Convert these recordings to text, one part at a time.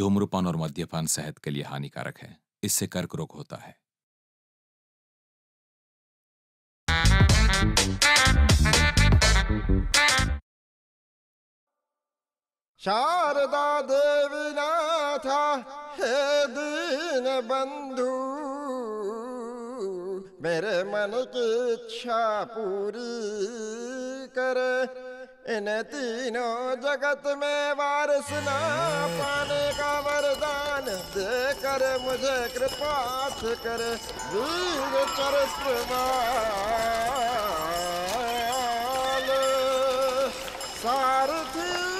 धूम्रपान और मद्यपान सेहत के लिए हानिकारक है। इससे कर्क रोग होता है। शारदा देवी नाथा हे दीन बंधु, मेरे मन की इच्छा पूरी करे। इन तीनों जगत में वारिस ना पाने का वरदान दे कर मुझे कृपा कर वीर चरित्र सारथी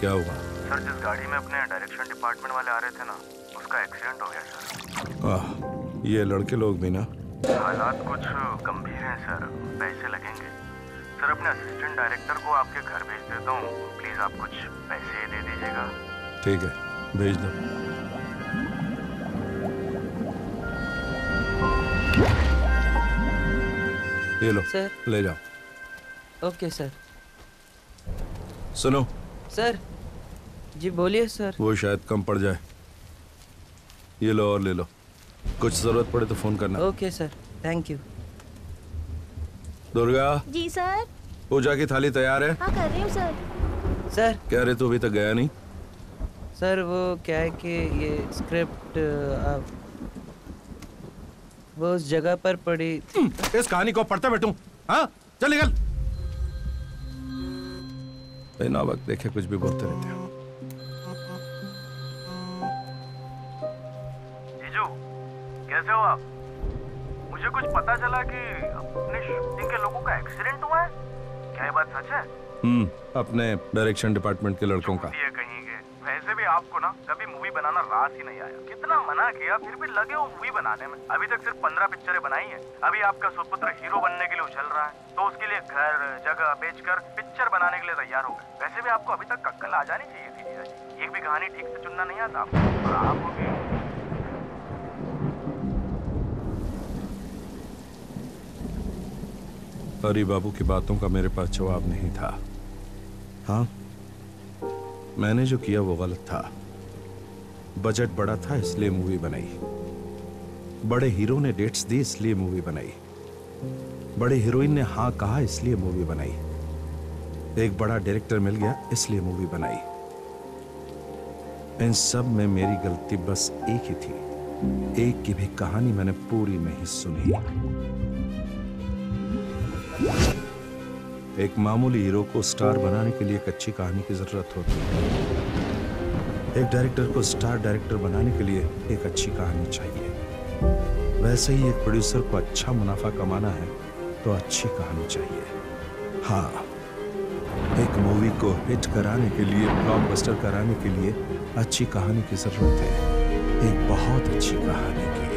क्या हुआ? सर जिस गाड़ी में अपने डायरेक्शन डिपार्टमेंट वाले आ रहे थे ना उसका एक्सीडेंट हो गया सर। आह, ये लड़के लोग भी ना? हालात कुछ गंभीर हैं सर। पैसे लगेंगे। सर अपने असिस्टेंट डायरेक्टर को आपके घर भेज देता हूँ। प्लीज़ आप कुछ पैसे दे दीजिएगा। ठीक है भेज दो। ये लो सर। ले जाओ। Okay sir. सुनो सर। जी बोलिए सर। वो शायद कम पड़ जाए। ये लो और ले लो। कुछ ज़रूरत पड़े तो फ़ोन करना। Okay sir thank you. Durga? Ji sir. पूजा की थाली तैयार है। हाँ कर रही हूँ सर। सर। कह रहे तू अभी तक गया नहीं? सर वो क्या है कि ये स्क्रिप्ट आप वो उस जगह पर पड़ी। इस कहानी को पढ़ते बैठूं। हाँ चल निकल। बिना वक्त देखे कुछ भी बोलते रहते हो। जीजू कैसे हो आप? मुझे कुछ पता चला कि अपने शूटिंग के लोगों का एक्सीडेंट हुआ है। क्या ये बात सच है? हम्म अपने डायरेक्शन डिपार्टमेंट के लड़कों के। वैसे भी आपको ना कभी मूवी बनाना रास ही नहीं आया। कितना मना किया फिर भी लगे वो मूवी बनाने में। अभी तक सिर्फ़ पंद्रह पिक्चरें बनाई हैं। अभी आपका सुपुत्र हीरो बनने के लिए उछल रहा है। तो उसके लिए घर जगह बेचकर पिक्चर बनाने के लिए तैयार हो गए। वैसे भी आपको अभी तक अक्कल आ जानी चाहिए थी जी। एक भी कहानी ठीक से चुनना नहीं आता। आपको और आप हरी बाबू की बातों का मेरे पास जवाब नहीं था। हाँ? मैंने जो किया वो गलत था। बजट बड़ा था, इसलिए मूवी बनाई। बड़े हीरो ने डेट्स दी, इसलिए मूवी बनाई। बड़े हीरोइन ने हाँ कहा, इसलिए मूवी बनाई। एक बड़ा डायरेक्टर मिल गया, इसलिए मूवी बनाई। इन सब में मेरी गलती बस एक ही थी। एक की भी कहानी मैंने पूरी नहीं सुनी। एक मामूली हीरो को स्टार बनाने के लिए एक अच्छी कहानी की ज़रूरत होती है। एक डायरेक्टर को स्टार डायरेक्टर बनाने के लिए एक अच्छी कहानी चाहिए। वैसे ही एक प्रोड्यूसर को अच्छा मुनाफा कमाना है तो अच्छी कहानी चाहिए। हाँ एक मूवी को हिट कराने के लिए ब्लॉकबस्टर कराने के लिए अच्छी कहानी की ज़रूरत है। एक बहुत अच्छी कहानी की।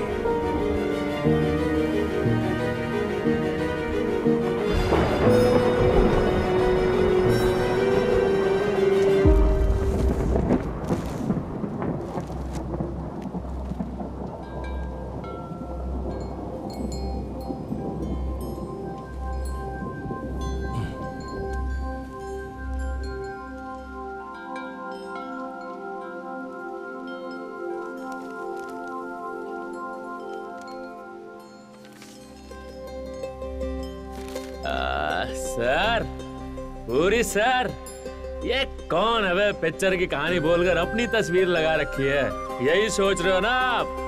पिक्चर की कहानी बोलकर अपनी तस्वीर लगा रखी है। यही सोच रहे हो ना आप?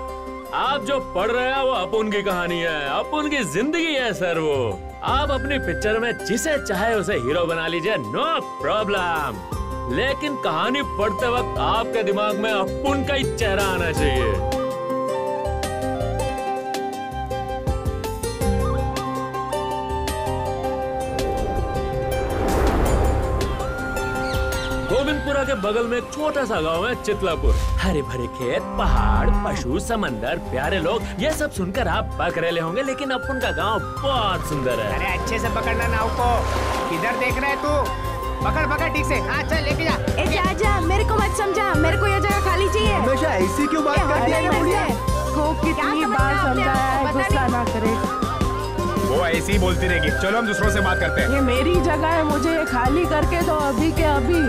आप जो पढ़ रहे हैं, वो अपुन की कहानी है। अपुन की ज़िंदगी है, सर, वो। आप अपनी पिक्चर में जिसे चाहे उसे हीरो बना लीजिए, नो प्रॉब्लम। लेकिन कहानी पढ़ते वक्त आपके दिमाग में अपुन का ही चेहरा आना चाहिए। गोविंदपुरा के बगल में एक छोटा सा गाँव है चितलापुर। हरे भरे खेत पहाड़ पशु समंदर प्यारे लोग ये सब सुनकर आप पकड़े होंगे लेकिन अपन का गाँव बहुत सुंदर है। अरे अच्छे से पकड़ना नाव को किधर देख रहे तू? पकड़ पकड़ ठीक से। हाँ चल लेके जा। ए जा जा मेरे को मत समझा। मेरे को ये जगह खाली चाहिए। हमेशा ऐसी क्यों बात करती है बुढ़िया? को कितनी बार समझाया है गुस्सा ना करे। वो ऐसी ही बोलती रहेगी। चलो हम दूसरों से बात करते हैं। ये मेरी जगह है मुझे ये खाली करके दो अभी के अभी।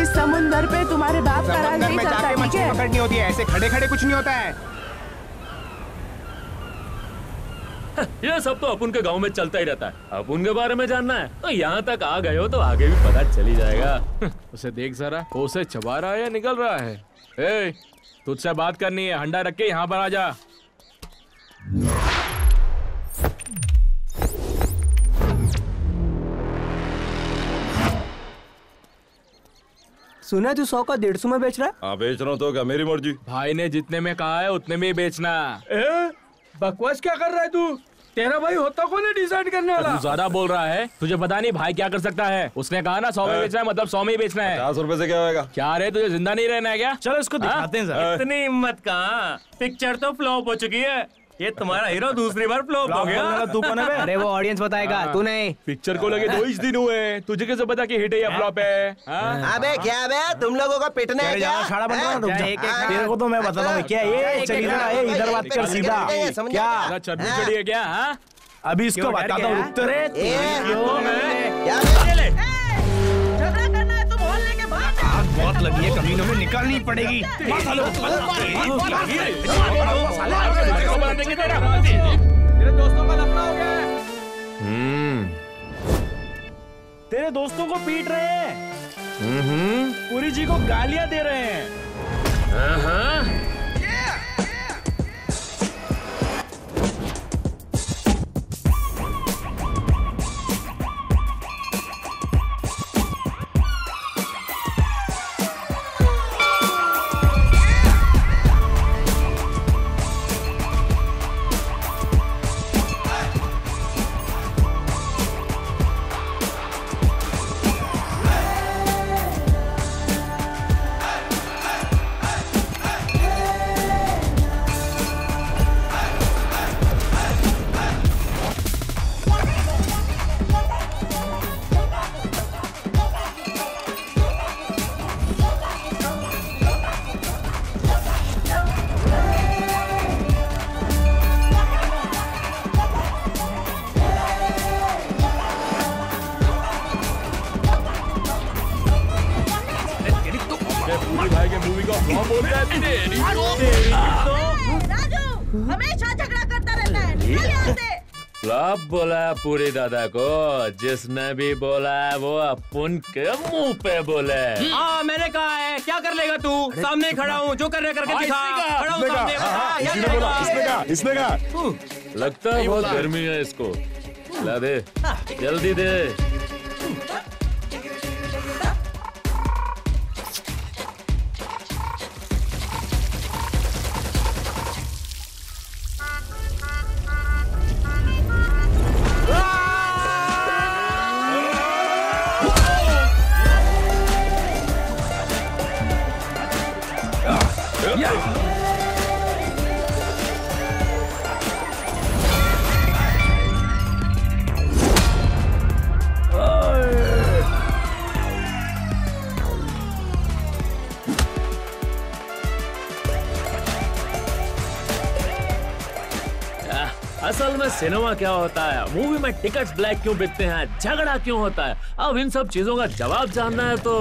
इस समुंदर पे तुम्हारे बाप का राज नहीं चलता ठीक मछली है? पकड़नी होती है ऐसे खड़े खड़े कुछ नहीं होता है। ये सब तो अपन के गाँव में चलता ही रहता है। अपन के बारे में जानना है। तो यहाँ तक आ गए हो तो आगे भी पता चली जाएगा। उसे देख जरा उसे चबा रहा है या निकल रहा है? ए, तुझसे बात करनी है हंडा रख के यहाँ पर आ जा। सुना तू सौ का डेढ़ सौ में बेच रहा है? हाँ बेच रहा हूँ तो क्या मेरी मर्ज़ी। भाई ने जितने में कहा है उतने में ही बेचना। बकवास क्या कर रहा है तू? तेरा भाई होता कौन है डिसाइड करने वाला? तू ज़्यादा बोल रहा है तुझे पता नहीं भाई क्या कर सकता है। उसने कहा ना सौ में बेचना है मतलब सौ में ही बेचना है। पचास रूपए से क्या होगा क्या रे तुझे ज़िंदा नहीं रहना है क्या? चलो इसको दिखाते हैं इतनी हिम्मत कहाँ? पिक्चर तो फ्लॉप हो चुकी है। ये तुम्हारा हीरो दूसरी बार फ्लॉप हो गया। तू कौन है अरे वो ऑडियंस बताएगा तू नहीं पिक्चर को लगे दो ही दिन हुए। तुझे कैसे पता कि हिट है या फ्लॉप है? हाँ? अबे क्या बे? तुम लोगों को पिटने है क्या? शाड़ा बन रहा रुक जा। एक- एक- तेरे को तो मैं बताता हूँ क्या ये चल इधर आ, इधर बात कर सीधा। क्या? चर्बी चढ़ी है? क्या हाँ? अभी इसको बताता हूँ रुक तो रे क्या लगी है कमीनों में निकालनी पड़ेगी। तेरे दोस्तों का लफड़ा हो गया तेरे दोस्तों को पीट रहे हैं। पुरी जी को गालियाँ दे रहे हैं। पूरी दादा को जिसने भी बोला है वो अपन के मुँह पे बोले। हाँ मैंने कहा है क्या कर लेगा तू? सामने खड़ा हूँ जो कर रहे करके दिखा। खड़ा हूँ इसने कहा। लगता है बहुत गर्मी है इसको। ला दे जल्दी दे। सिनेमा क्या होता है? मूवी में टिकट्स ब्लैक क्यों बिकते हैं? झगड़ा क्यों होता है? अब इन सब चीज़ों का जवाब जानना है तो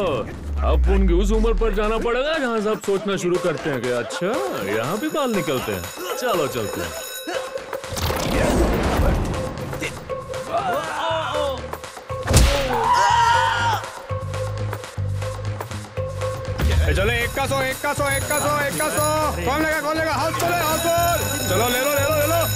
अब उनकी उस उम्र पर जाना पड़ेगा जहाँ सब सोचना शुरू करते हैं कि अच्छा यहाँ भी बाल निकलते हैं। चलो चलते हैं। चलो एक का सौ एक का सौ एक का सौ एक का सौ। कौन लेगा कौन लेगा? हाउस चलो हाउस चलो, ले लो ले लो।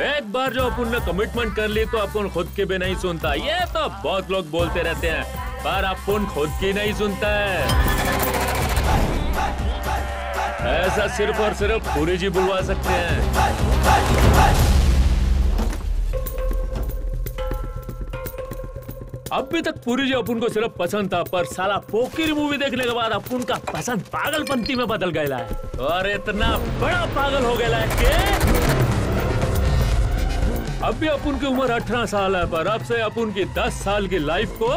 एक बार जो अपन ने कमिटमेंट कर ली तो अपन खुद की भी नहीं सुनता? ये तो बहुत लोग बोलते रहते हैं, पर अपन खुद की नहीं सुनता है? ऐसा सिर्फ़ और सिर्फ़ पूरी जी बुलवा सकते हैं। अभी तक पूरी जी अपन को सिर्फ़ पसंद था, पर साला पोकिरी मूवी देखने के बाद अपन का पसंद पागलपंती में बदल गया है। और इतना बड़ा पागल हो गया है कि अभी अपन की उम्र 18 साल है, पर अब से अपन की 10 साल की लाइफ को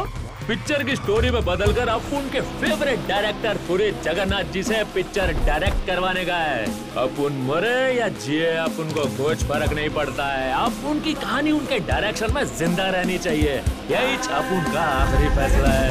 पिक्चर की स्टोरी में बदलकर अपन के फेवरेट डायरेक्टर पूरी जगन्नाथ जी से पिक्चर डायरेक्ट करवाने का है। अपन मरे या जिए, अपन को कुछ फ़र्क नहीं पड़ता है। अब उनकी कहानी उनके डायरेक्शन में ज़िंदा रहनी चाहिए। यही अपन का आखिरी फैसला है।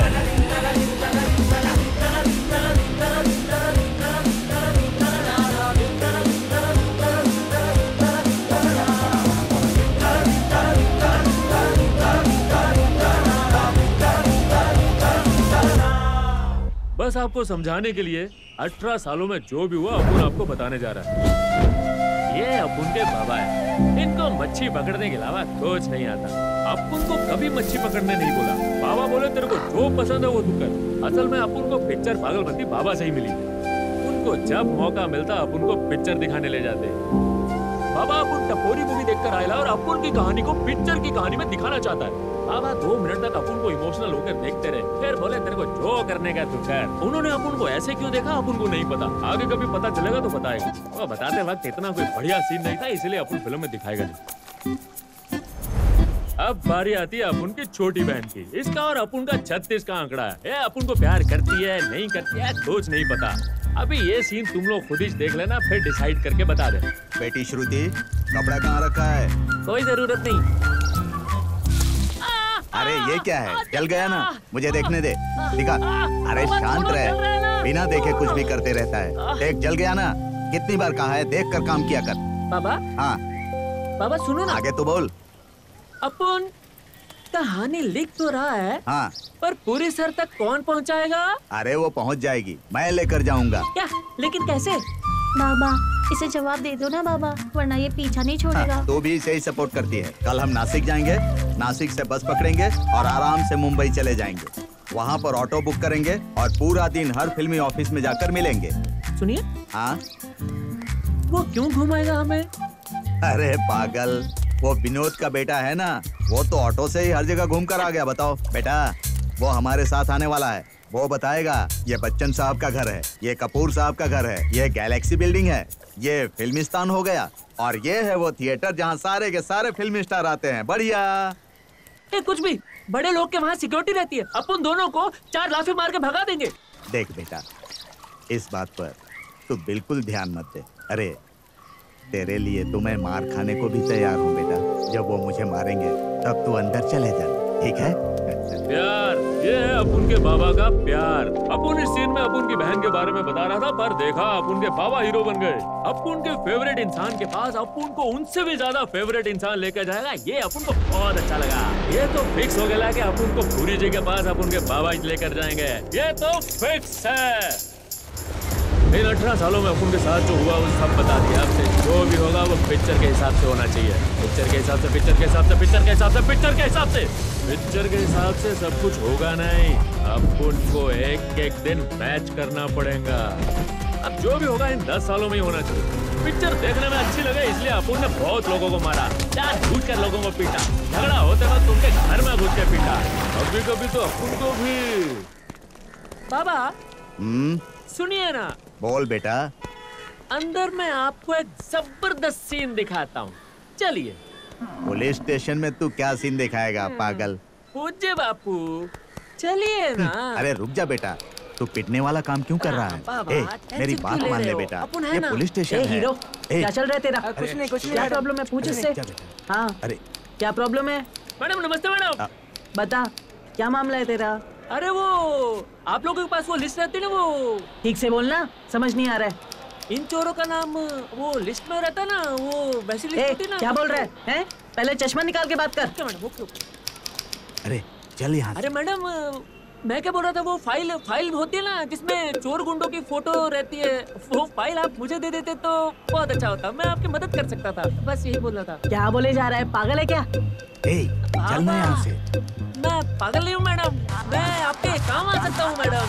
बस आपको समझाने के लिए 18 सालों में जो भी हुआ अपुन आपको बताने जा रहा है। ये अपुन के बाबा है। इनको मच्छी पकड़ने के अलावा कुछ नहीं आता। अपुन को कभी मच्छी पकड़ने नहीं बोला। बाबा बोले, तेरे को जो पसंद है वो तू कर। असल में अपुन को पिक्चर पागलबंदी बाबा से ही मिली उनको जब मौका मिलता अपुन को पिक्चर दिखाने ले जाते। बाबा अपुन टपोरी मूवी देखकर आया और अपुन की कहानी को पिक्चर की कहानी में दिखाना चाहता है। बाबा, दो मिनट तक अपुन को इमोशनल होकर देखते रहे। फिर बोले, तेरे को जो करने का तू कर। उन्होंने अपुन को ऐसे क्यों देखा? अपुन को नहीं पता। आगे कभी पता चलेगा तो बताएगा। बताते वक्त इतना कोई बढ़िया सीन नहीं था, इसलिए अपन फ़िल्म में दिखाएगा अब बारी आती है अपुन की छोटी बहन की। इसका और अपुन का छत्तीस का आंकड़ा है। अपुन को प्यार करती है नहीं करती है कुछ नहीं पता। अभी ये सीन तुम लोग खुद ही देख लेना फिर डिसाइड करके बता दे बेटी श्रुति कपड़ा कहाँ रखा है? कोई ज़रूरत नहीं। अरे ये क्या है? जल गया ना? मुझे देखने दे। दिखा। अरे शांत रहे। बिना देखे कुछ भी करते रहता है। देख जल गया ना? कितनी बार कहा है देख कर काम किया कर। बाबा? हाँ। बाबा सुनो ना। आगे तो बोल। अपन कहानी लिख तो रहा है हाँ। पर पूरी सर तक कौन पहुंचाएगा? अरे वो पहुँच जाएगी। मैं लेकर जाऊँगा। क्या? लेकिन कैसे? बाबा इसे जवाब दे दो ना बाबा वरना ये पीछा नहीं छोड़ेगा। हाँ, तू भी इसे ही सपोर्ट करती है। कल हम नासिक जाएँगे नासिक से बस पकड़ेंगे और आराम से मुंबई चले जाएँगे। वहाँ पर ऑटो बुक करेंगे और पूरा दिन हर फिल्मी ऑफ़िस में जाकर मिलेंगे। सुनिए। हाँ? वो क्यों घुमाएगा हमें? अरे पागल। वो विनोद का बेटा है ना वो तो ऑटो से ही हर जगह घूम कर आ गया बताओ। बेटा वो हमारे साथ आने वाला है। वो बताएगा ये बच्चन साहब का घर है ये कपूर साहब का घर है ये गैलेक्सी बिल्डिंग है ये फिल्मिस्तान हो गया और ये है वो थिएटर जहाँ सारे के सारे फ़िल्म स्टार आते हैं। बढ़िया। ए, कुछ भी बड़े लोग के वहाँ सिक्योरिटी रहती है। अपन दोनों को चार लाफी मार के भगा देंगे। देख बेटा इस बात पर तू बिल्कुल ध्यान मत दे। अरे तेरे लिए तो मैं मार खाने को भी तैयार हूँ बेटा। जब वो मुझे मारेंगे, तब तू अंदर चले जा, ठीक है? प्यार, ये है अपुन के बाबा का प्यार। अपुन इस सीन में अपुन की बहन के बारे में बता रहा था, पर देखा, अपुन के बाबा हीरो बन गए। अपुन के फेवरेट इंसान के पास, अपुन को उनसे भी ज़्यादा फेवरेट इंसान लेकर जाएगा। ये अपुन को बहुत अच्छा लगा। ये तो फिक्स हो गया कि अपुन को पूरी जी के पास अपुन के बाबा लेकर जाएँगे। ये तो फिक्स है। इन अठारह सालों में अपुन के साथ जो हुआ वो सब बता दिया आपसे जो भी होगा वो पिक्चर के हिसाब से होना चाहिए। पिक्चर के हिसाब से पिक्चर के हिसाब से पिक्चर के हिसाब से पिक्चर के हिसाब से। पिक्चर के हिसाब से सब कुछ होगा नहीं। अपुन को एक एक दिन मैच करना पड़ेगा। अब जो भी होगा इन दस सालों में ही होना चाहिए। पिक्चर देखने में अच्छी लगे इसलिए अपुन ने बहुत लोगों को मारा। चार घूट कर लोगों को पीटा। झगड़ा होते वक्त उनके घर में घुस के पीटा। कभी कभी तो अपुन को भी बाबा हम्म? सुनिए ना। बोल बेटा। अंदर मैं आपको एक ज़बरदस्त सीन दिखाता हूँ। चलिए। पुलिस स्टेशन में तू क्या सीन दिखाएगा पागल? पूज्य बापू चलिए ना। अरे रुक जा बेटा तू पिटने वाला काम क्यों कर रहा है? ए, मेरी बात मान ले बेटा। ये पुलिस स्टेशन है। हीरो क्या चल रहा है तेरा? कुछ नहीं, कुछ नहीं। क्या प्रॉब्लम है? पूछ उससे। हाँ। अरे। क्या प्रॉब्लम है? मैडम नमस्ते मैडम। बता क्या मामला है तेरा? अरे वो आप लोगों के पास वो लिस्ट रहती है ना वो? ठीक से बोलना समझ नहीं आ रहा है। इन चोरों का नाम वो लिस्ट में रहता ना वो वैसी लिस्ट होती ना। क्या बोल रहा है हैं? पहले चश्मा निकाल के बात कर। मैडम ओके ओके अरे चल यहाँ अरे मैडम मैं क्या बोल रहा था वो फ़ाइल फ़ाइल होती है ना जिसमें चोर गुंडों की फ़ोटो रहती है वो फ़ाइल आप मुझे दे देते तो बहुत अच्छा होता मैं आपकी मदद कर सकता था। बस यही बोल रहा था। क्या बोले जा रहा है पागल है क्या? ए, चल ना यहाँ से। मैं पागल नहीं हूँ मैडम। मैं आपके काम आ सकता हूँ मैडम।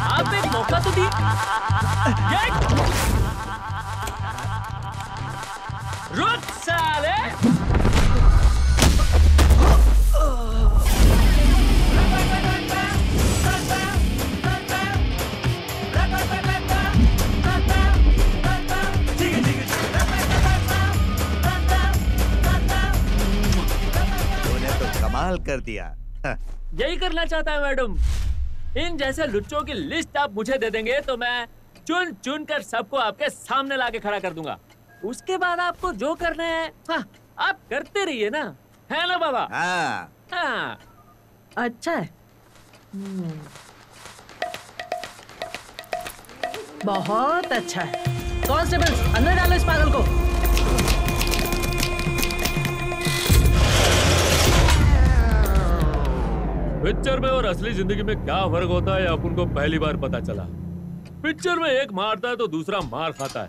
आप एक मौका तो दी रुक साले! कमाल कर दिया। यही करना चाहता है मैडम। इन जैसे लुच्चों की लिस्ट आप मुझे दे देंगे तो मैं चुन चुन कर सबको आपके सामने लाके खड़ा कर दूँगा। उसके बाद आपको जो करना है हाँ, आप करते रहिए ना। है ना बाबा? हाँ। हाँ। अच्छा है। हम्म। बहुत अच्छा है। कांस्टेबल अंदर डालो इस पागल को। पिक्चर में और असली ज़िंदगी में क्या फ़र्क होता है अपन को पहली बार पता चला। पिक्चर में एक मारता है तो दूसरा मार खाता है,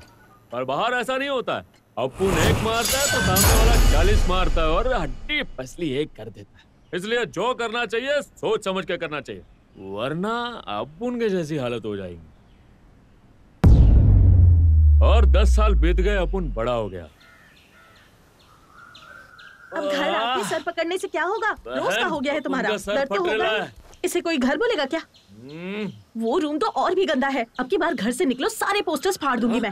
पर बाहर ऐसा नहीं होता है। अपुन एक मारता है तो सामने वाला चालीस मारता है और हड्डी पसली एक कर देता है। इसलिए जो करना चाहिए, सोच समझ के करना चाहिए, वरना अपुन के जैसी हालत हो जाएगी। और दस साल बीत गए अपुन बड़ा हो गया। अब घर आके सर पकड़ने से क्या होगा? रोज का हो गया है तुम्हारा। दर्द तो होगा। ही। है। इसे कोई घर बोलेगा क्या? हम्म, वो रूम तो और भी गंदा है। अब की बार घर से निकलो सारे पोस्टर्स फाड़ दूँगी मैं।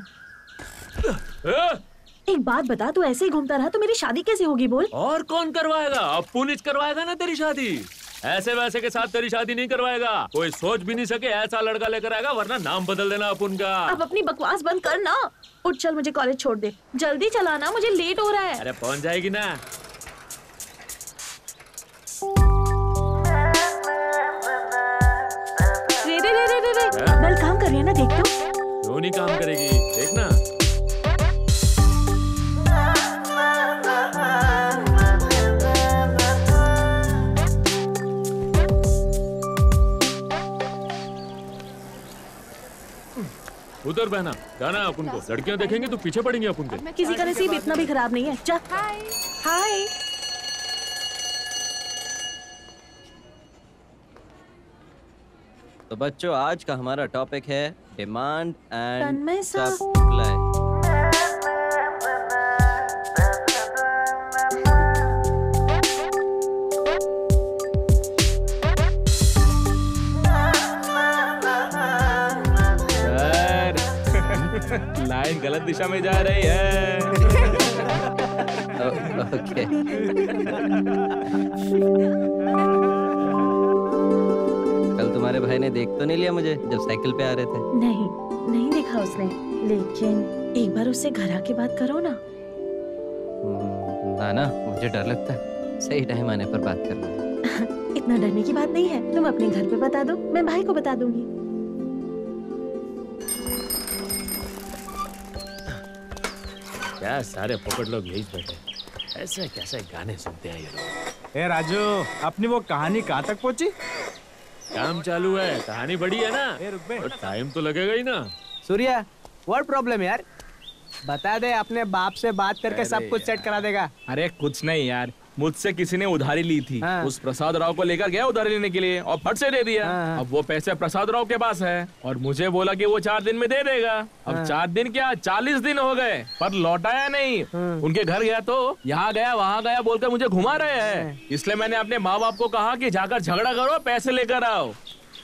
एक बात बता तू ऐसे ही घूमता रहा तो मेरी शादी कैसे होगी बोल? और कौन करवाएगा? अपुन ही करवाएगा ना तेरी शादी? ऐसे वैसे के साथ तेरी शादी नहीं करवाएगा। कोई सोच भी नहीं सके ऐसा लड़का लेकर आएगा वरना नाम बदल देना अपुन का अब अपनी बकवास बंद कर ना उठ चल मुझे कॉलेज छोड़ दे। जल्दी चलाना मुझे लेट हो रहा है। अरे पहुँच जाएगी ना। रही है ना देख तो क्यों नहीं काम करेगी? देखना। उधर बहना जाना है अपन को लड़कियाँ देखेंगे तो पीछे पड़ेंगे अपन के किसी का नसीब इतना भी खराब नहीं है। हाय हाय तो बच्चों आज का हमारा टॉपिक है डिमांड एंड सप्लाई लाइन गलत दिशा में जा रही है। ओके। तुम्हारे भाई ने देख तो नहीं लिया मुझे जब साइकिल पे आ रहे थे? नहीं नहीं देखा उसने। लेकिन एक बार उससे घर आके बात करो ना। ना ना मुझे डर लगता है। सही टाइम आने पर बात कर इतना डरने की बात नहीं है। तुम अपने घर पे बता दो मैं भाई को बता दूँगी। क्या सारे पोपट लोग यही बैठे ऐसे कैसे गाने सुनते हैं ये लोग? ए राजू अपनी वो कहानी कहाँ तक पहुँची? काम चालू है कहानी बड़ी है ना। और टाइम तो लगेगा ही ना। सूर्या व्हाट प्रॉब्लम यार? बता दे अपने बाप से बात करके सब कुछ सेट करा देगा। अरे कुछ नहीं यार। मुझसे किसी ने उधारी ली थी। हाँ। उस प्रसाद राव को लेकर गया उधारी लेने के लिए और फट से दे दिया। हाँ। अब वो पैसे प्रसाद राव के पास है और मुझे बोला कि वो चार दिन में दे देगा। अब हाँ। चार दिन क्या? चालीस दिन हो गए पर लौटाया नहीं। हाँ। उनके घर गया तो यहाँ गया वहाँ गया बोलकर मुझे घुमा रहे हैं। इसलिए मैंने अपने माँ बाप को कहा की जाकर झगड़ा करो पैसे लेकर आओ।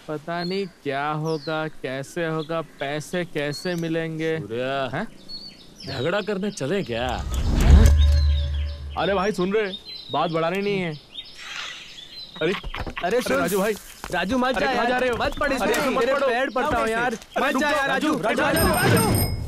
पता नहीं क्या होगा कैसे होगा पैसे कैसे मिलेंगे? झगड़ा करने चले क्या? अरे भाई सुन रहे। बात बढ़ानी नहीं है। अरे अरे राजू भाई राजू मत जा यार जा रहे हो? मत पड़ इसमें तेरे। पैर पड़ता हूँ यार। मत जा यार राजू, राजू। राजू।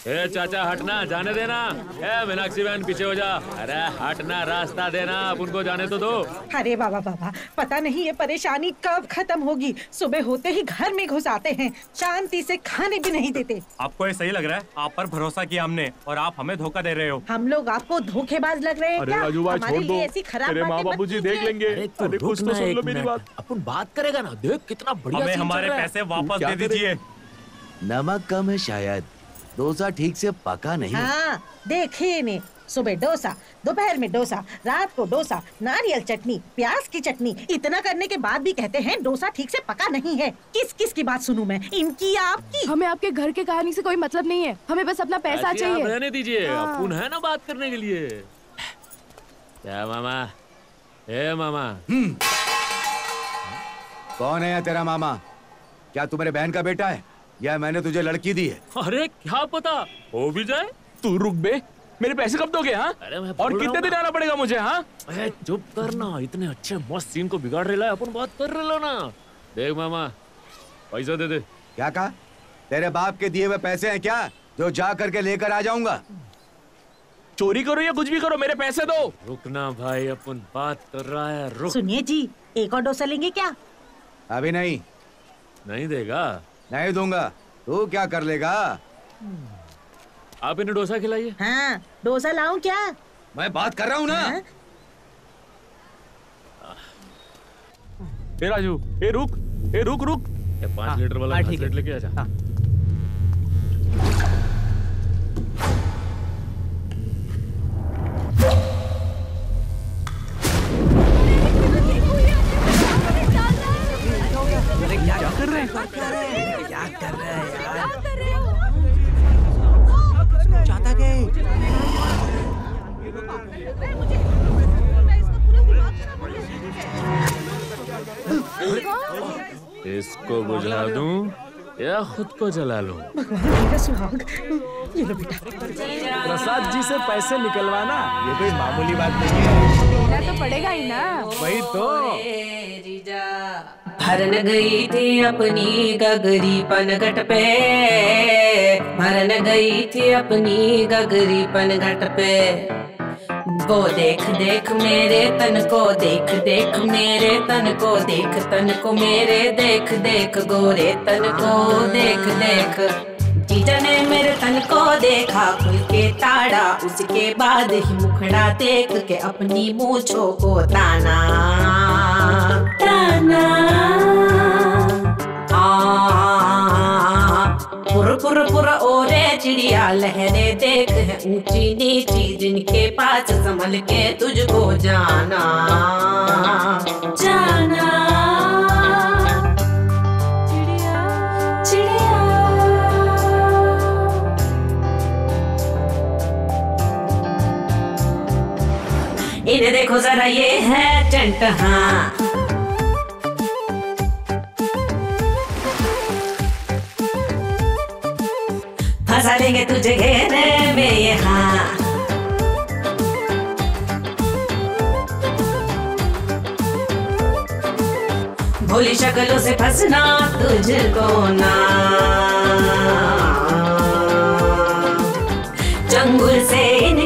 ए चाचा हटना जाने देना। ए मीनाक्षी बहन पीछे हो जा। अरे हटना रास्ता देना अब उनको जाने तो दो। अरे बाबा बाबा पता नहीं ये परेशानी कब खत्म होगी। सुबह होते ही घर में घुस आते हैं शांति से खाने भी नहीं देते। आपको ये सही लग रहा है? आप पर भरोसा किया हमने और आप हमें धोखा दे रहे हो। हम लोग आपको धोखेबाज लग रहे हैं अरे राजू भाई छोड़ दो। ऐसी खराब तेरे बातें माँ मत बाबूजी देख लेंगे। अरे कुछ तो सुन लो मेरी बात। अपन बात करेगा ना? देख कितना बढ़िया हमें हमारे पैसे वापस दे? दीजिए। नमक कम है शायद। डोसा ठीक से पका नहीं हाँ। देखिए ने सुबह डोसा दोपहर में डोसा रात को डोसा नारियल चटनी प्याज की चटनी इतना करने के बाद भी कहते हैं डोसा ठीक से पका नहीं है। किस किस की बात सुनूं मैं? इनकी या आपकी? हमें आपके घर की कहानी से कोई मतलब नहीं है। हमें बस अपना पैसा चाहिए। रहने दीजिए हाँ। है ना बात करने के लिए? क्या मामा? ए मामा। कौन है तेरा मामा? क्या तुम्हारे बहन का बेटा है? या मैंने तुझे लड़की दी है। अरे क्या पता? हो भी जाए। तू रुक बे मेरे पैसे कब दोगे हाँ? और कितने दिन आना पड़ेगा मुझे हाँ? चुप करना इतने अच्छे मस्त सीन को बिगाड़ रहे अपन बात कर रहे ना। देख मामा पैसा दे दे। क्या कहा? तेरे बाप के दिए हुए पैसे हैं क्या जो जा करके लेकर आ जाऊँगा? चोरी करो या कुछ भी करो मेरे पैसे दो। रुकना भाई अपन बात कर रहा है रुक। सुनिए जी एक और डोसा लेंगे क्या? अभी नहीं। नहीं देगा? नहीं दूँगा। तू क्या कर लेगा? आप इन्हें डोसा खिलाइए। हाँ डोसा लाऊं क्या? मैं बात कर रहा हूँ ना। ए राजू ए रुक ए रुक रुक। ये पाँच लीटर वाला हाँ, घास ठीक है। लेट अरे क्या कर रहे हैं? क्या कर रहे हैं? यार? चाहता क्या है? इसको बुझा दूँ या खुद को जला लूँ? सुहाग। ये लो बेटा। प्रसाद जी से पैसे निकलवाना ये कोई मामूली बात नहीं है। देना तो पड़ेगा ही ना। वही तो। भरन गई थी अपनी गगरी पनघट पे। भरन गई थी अपनी गगरी पनघट पे। वो देख देख मेरे तन को, देख देख मेरे तन को, देख तन को मेरे, देख देख गोरे तन को, देख देख। जीजा ने मेरे तन को देखा, खुल के ताड़ा, उसके बाद ही मुखड़ा देख के अपनी मूछों को ताना। चिड़िया लहरे देख ऊँची नीची जिनके पास संभल के तुझको जाना जाना इन्हें देखो जरा ये है टेंट हाँ फंसा लेंगे तुझे घेरे में ये भोली शक्लों से फंसना तुझको ना। चंगुल से इनके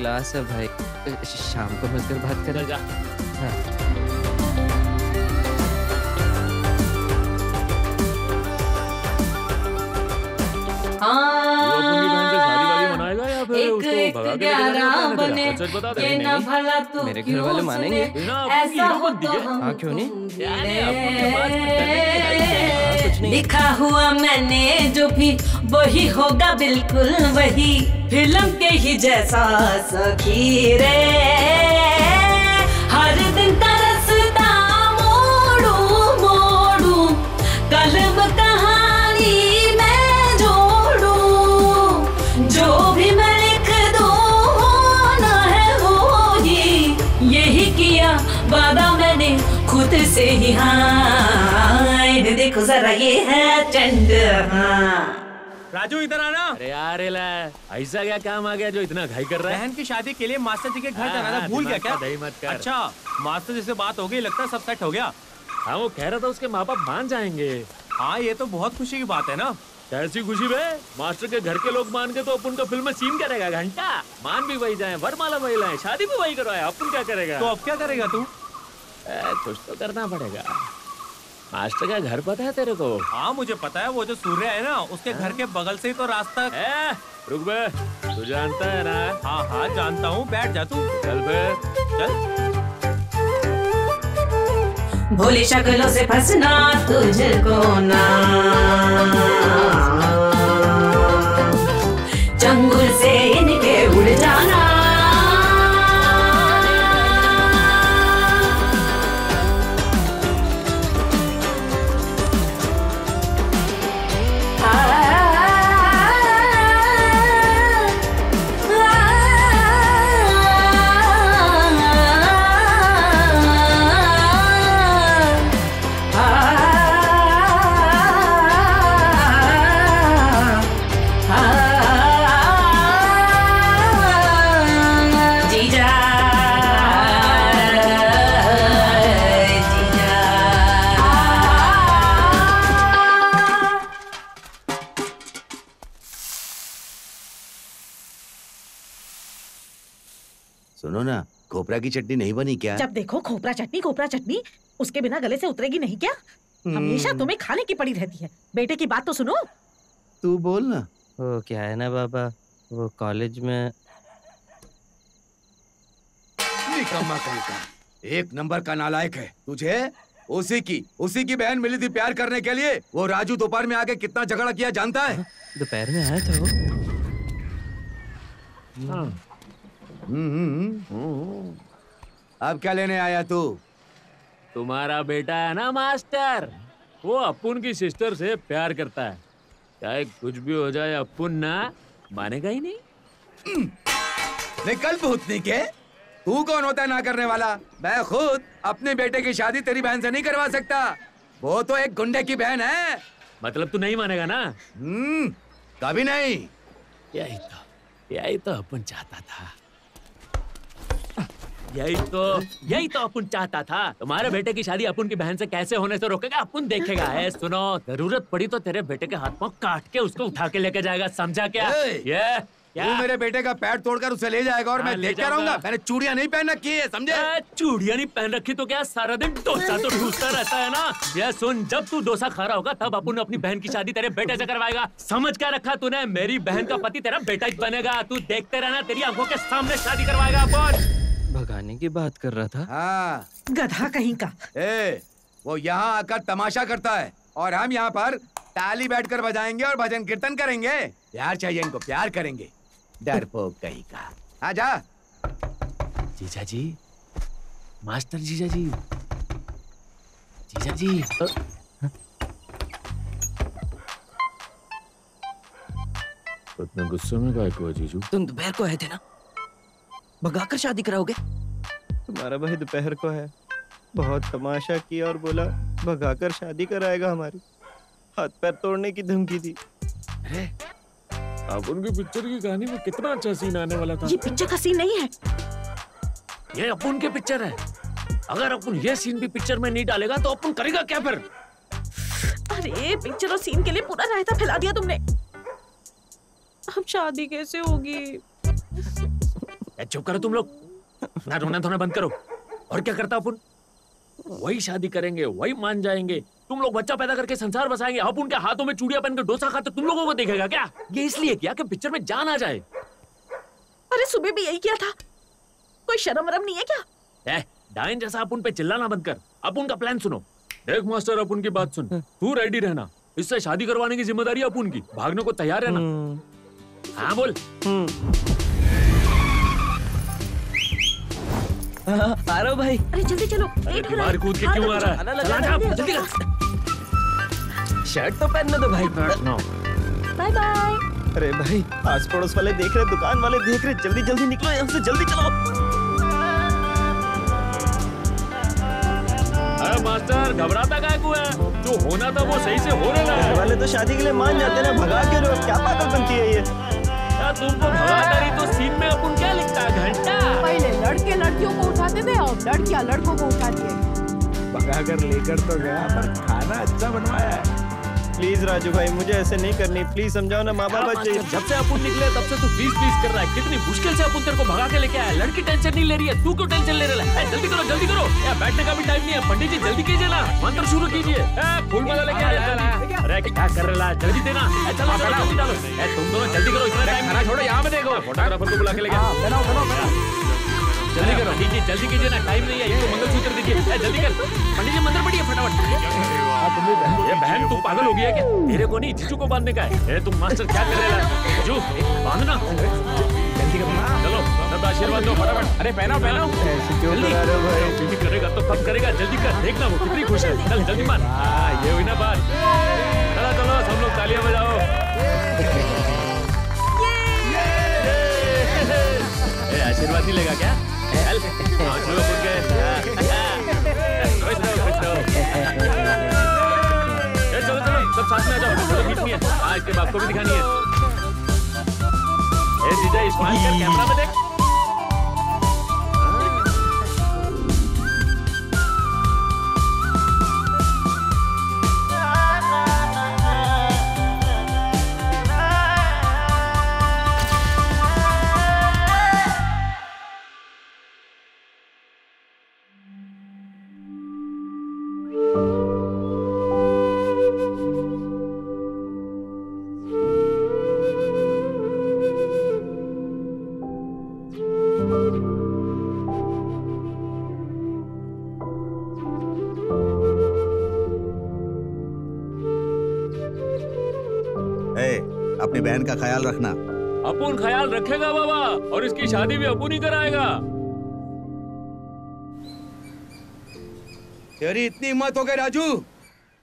क्लास है भाई। शाम को मिलकर बात करें। जा। हाँ। मनाएगा या फिर एक पड़ेगा? बने। बता दे। ये ना भला तू मेरे घर क्यों वाले मानेंगे? सुने? ऐसा हो तो हम हाँ क्यों नहीं? लिखा हुआ मैंने जो भी वही होगा बिल्कुल वही। फ़िल्म के ही जैसा सखी रे। हर दिन तरसता मोड़ू मोड़ू। कलम कहानी मैं जोड़ू। जो भी मैं लिख दूँ, होना है वो ही यही किया, वादा मैंने खुद से ही। हाँ देखो जरा, ये है चंड हाँ। राजू इधर आना। अरे यार ऐसा क्या काम आ गया जो इतना घाई कर रहा है? बहन की शादी के लिए मास्टर जी के घर हाँ, जाना था हाँ, भूल गया क्या? मत कर। अच्छा मास्टर जी से बात हो गई लगता है सब सेट हो गया। हाँ वो कह रहा था उसके माँ बाप मान जाएँगे। हाँ ये तो बहुत खुशी की बात है ना। कैसी खुशी बे? मास्टर के घर के लोग मान के तो अपन का फ़िल्म में सीन करेगा घंटा। मान भी वही जाए वरमाला वही लाए शादी भी वही करवाए अपन क्या करेगा? तो अब क्या करेगा तू? कुछ तो करना पड़ेगा। मास्टर का घर पता है तेरे को? हाँ मुझे पता है वो जो सूर्य है ना उसके घर के बगल से ही तो रास्ता ए, रुक बे तू जानता है ना? हाँ हाँ जानता हूँ बैठ जा तू। चल फिर चल। भोली शक्लों से फंसना तुझको ना। चंगुल से इनके उड़ जाना। खोपरा की चटनी नहीं बनी क्या? जब देखो खोपरा चटनी खोपरा चटनी उसके बिना गले से उतरेगी नहीं क्या? हमेशा तुम्हें खाने की पड़ी रहती है। बेटे की बात तो सुनो। तू बोल ना। वो क्या है ना बाबा? वो कॉलेज में निकम्मा कहीं का एक नंबर का नालायक है। तुझे उसी की उसी की बहन मिली थी प्यार करने के लिए। वो राजू दोपहर में आके कितना झगड़ा किया जानता है? दोपहर में आया था वो। हम्म, हम्म। अब क्या लेने आया तू? तुम्हारा बेटा है ना मास्टर? वो अपुन की सिस्टर से प्यार करता है। चाहे कुछ भी हो जाए अपुन ना मानेगा ही नहीं। निकल भूतनी के। तू कौन होता है ना करने वाला? मैं खुद अपने बेटे की शादी तेरी बहन से नहीं करवा सकता। वो तो एक गुंडे की बहन है। मतलब तू नहीं मानेगा ना? हम्म कभी नहीं। यही तो यही तो अपन चाहता था। यही तो यही तो अपन चाहता था। तुम्हारे बेटे की शादी अपन की बहन से कैसे होने से रोकेगा? अपन देखेगा। है सुनो ज़रूरत पड़ी तो तेरे बेटे के हाथ पाँव काट के उसको उठा के लेके जाएगा समझा क्या! ये तू मेरे बेटे का पैर तोड़कर उसे ले जाएगा और हाँ, मैं ले देख रहूँगा। मैंने चूड़ियाँ नहीं पहन रखी है समझे? चूड़िया नहीं पहन रखी तो क्या? सारा दिन डोसा तो ढूंढता रहता है ना? ये सुन जब तू डोसा खा रहा होगा तब अपन अपनी बहन की शादी तेरे बेटे से करवाएगा। समझ क्या रखा तूने? मेरी बहन का पति तेरा बेटा ही बनेगा। तू देखते रहना तेरी आँखों के सामने शादी करवाएगा अपन। भगाने की बात कर रहा था। हाँ। गधा कहीं का। ए वो यहाँ आकर तमाशा करता है और हम यहाँ पर ताली बैठकर बजाएँगे और भजन कीर्तन करेंगे। प्यार चाहिए इनको प्यार करेंगे। डरपोक कहीं का। आ जा। जीजा जी मास्टर जीजा जी जीजा जी इतने गुस्से में काय को जीजू। तुम दोपहर को आए थे ना? भगाकर शादी कराओगे? तुम्हारा भाई दोपहर को है। बहुत तमाशा किया और बोला भगाकर शादी कराएगा हमारी। हाथ पैर तोड़ने की धमकी दी। अरे अब उनकी पिक्चर की कहानी में कितना अच्छा सीन आने वाला था। ये पिक्चर का सीन नहीं है। ये अपन के पिक्चर है। अगर अपन ये सीन भी पिक्चर में नहीं डालेगा तो अपन करेगा क्या फिर? अरे पिक्चर और सीन के लिए पूरा रायता फैला दिया तुमने। अब शादी कैसे होगी? चुप करो तुम लोग। ना रोना धोना बंद करो। और क्या करता अपन? वही शादी करेंगे वही मान जाएँगे। तुम लोग बच्चा पैदा करके संसार बसाएँगे। अब उनके हाथों में चूड़िया पहनकर डोसा खाते तुम लोगों को देखेगा क्या? ये इसलिए किया कि पिक्चर में जान आ जाए। अरे सुबह भी यही किया था। कोई शर्म वरम नहीं है क्या? ए, डाइन जैसा अपन पे चिल्लाना बंद कर। अब उनका प्लान सुनो। देख मास्टर अपन की बात सुन। तू रेडी रहना। इससे शादी करवाने की ज़िम्मेदारी अपन की। भागने को तैयार रहना। हाँ बोल। आ रहा भाई। अरे जल्दी चलो। मार कूद के क्यों आ रहा है? चला जा, जल्दी शर्ट तो पहनने दो भाई। बाय बाय अरे भाई आस पड़ोस वाले देख रहे दुकान वाले देख रहे जल्दी जल्दी निकलो यहाँ से जल्दी चलो। अरे मास्टर घबराता काय को है? जो होना था वो सही से हो रहा है। वाले तो शादी के लिए मान जाते ना भगा के क्या पागलपंती है ये? यार तुमको भगाता हवादारी तो सीन में अपन क्या लिखता है घंटा? पहले लड़के लड़कियों को उठाते थे और लड़कियाँ लड़कों को उठाती है। बगा कर लेकर तो गया पर खाना अच्छा बनवाया है। प्लीज़ राजू भाई मुझे ऐसे नहीं करनी। प्लीज़ समझाओ ना माँ बाप अच्छे। जब से अपन निकले तब से तू प्लीज़ प्लीज़ कर रहा है। कितनी मुश्किल से अपन तेरे को भगा के लेके आया लड़की टेंशन नहीं ले रही है तू क्यों टेंशन ले रहा है? जल्दी करो जल्दी करो। यार बैठने का भी टाइम नहीं है। पंडित जी जल्दी कीजिए ना। मंत्र शुरू कीजिए। फूल माला लेके आया अरे क्या कर रहा है जल्दी देना। चलो चलो जल्दी डालो। ए, तुम दोनों जल्दी करो इतना टाइम खाना छोड़ो यहाँ पे देखो। फोटोग्राफर को बुला के लेके जल्दी करो पंडित जी जल्दी कीजिए ना टाइम नहीं है इसको मंगलसूत्र दीजिए ए, जल्दी कर। पंडित जी मंत्र पढ़िए फटाफट। ये बहन तू पागल हो गया क्या? मेरे को नहीं जीजू को बांधने का है। ए, तुम मास्टर क्या कर रहे हो? जीजू बांधना जल्दी करो चलो सब आशीर्वाद दो फटाफट। अरे पहनाओ पहनाओ। जल्दी। करेगा तो कब करेगा जल्दी कर। देखना वो कितनी खुश है। चल जल्दी मान। हाँ ये हुई ना बात। चलो चलो सब लोग तालियाँ बजाओ। आशीर्वाद नहीं लेगा क्या? गए चलो चलो सब साथ में आ जाओ। फ़ोटो खींचनी है। हाँ इसके बाप को भी दिखानी है। ए जीजा स्माइल कर कैमरा में देख। बहन का ख्याल रखना। अपुन ख्याल रखेगा बाबा और इसकी शादी भी अपुन ही कराएगा। तेरी इतनी हिम्मत हो गई राजू।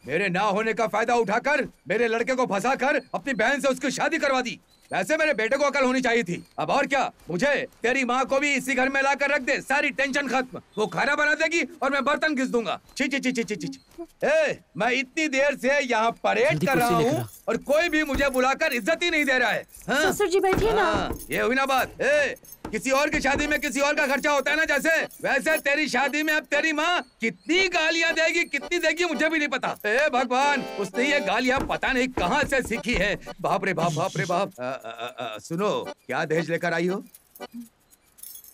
मेरे ना होने का फ़ायदा उठाकर मेरे लड़के को फंसा कर अपनी बहन से उसकी शादी करवा दी। वैसे मेरे बेटे को अकल होनी चाहिए थी। अब और क्या? मुझे तेरी माँ को भी इसी घर में ला कर रख दे। सारी टेंशन खत्म। वो खाना बना देगी और मैं बर्तन घिस दूँगा। छी छी छी छी छी छी छी। ए, मैं इतनी देर से यहाँ परेड कर रहा हूँ और कोई भी मुझे बुलाकर इज़्ज़त ही नहीं दे रहा है। हाँ? ससुर जी बैठिए ना। हाँ, ये हुई ना बात। ए, किसी और की शादी में किसी और का खर्चा होता है ना जैसे? वैसे तेरी शादी में अब तेरी माँ कितनी गालियाँ देगी कितनी देगी मुझे भी नहीं पता। ए भगवान उसने ये गालियाँ पता नहीं कहाँ से सीखी है। बाप रे बाप बाप रे बाप। अ, अ, अ, सुनो क्या दहेज लेकर आई हो?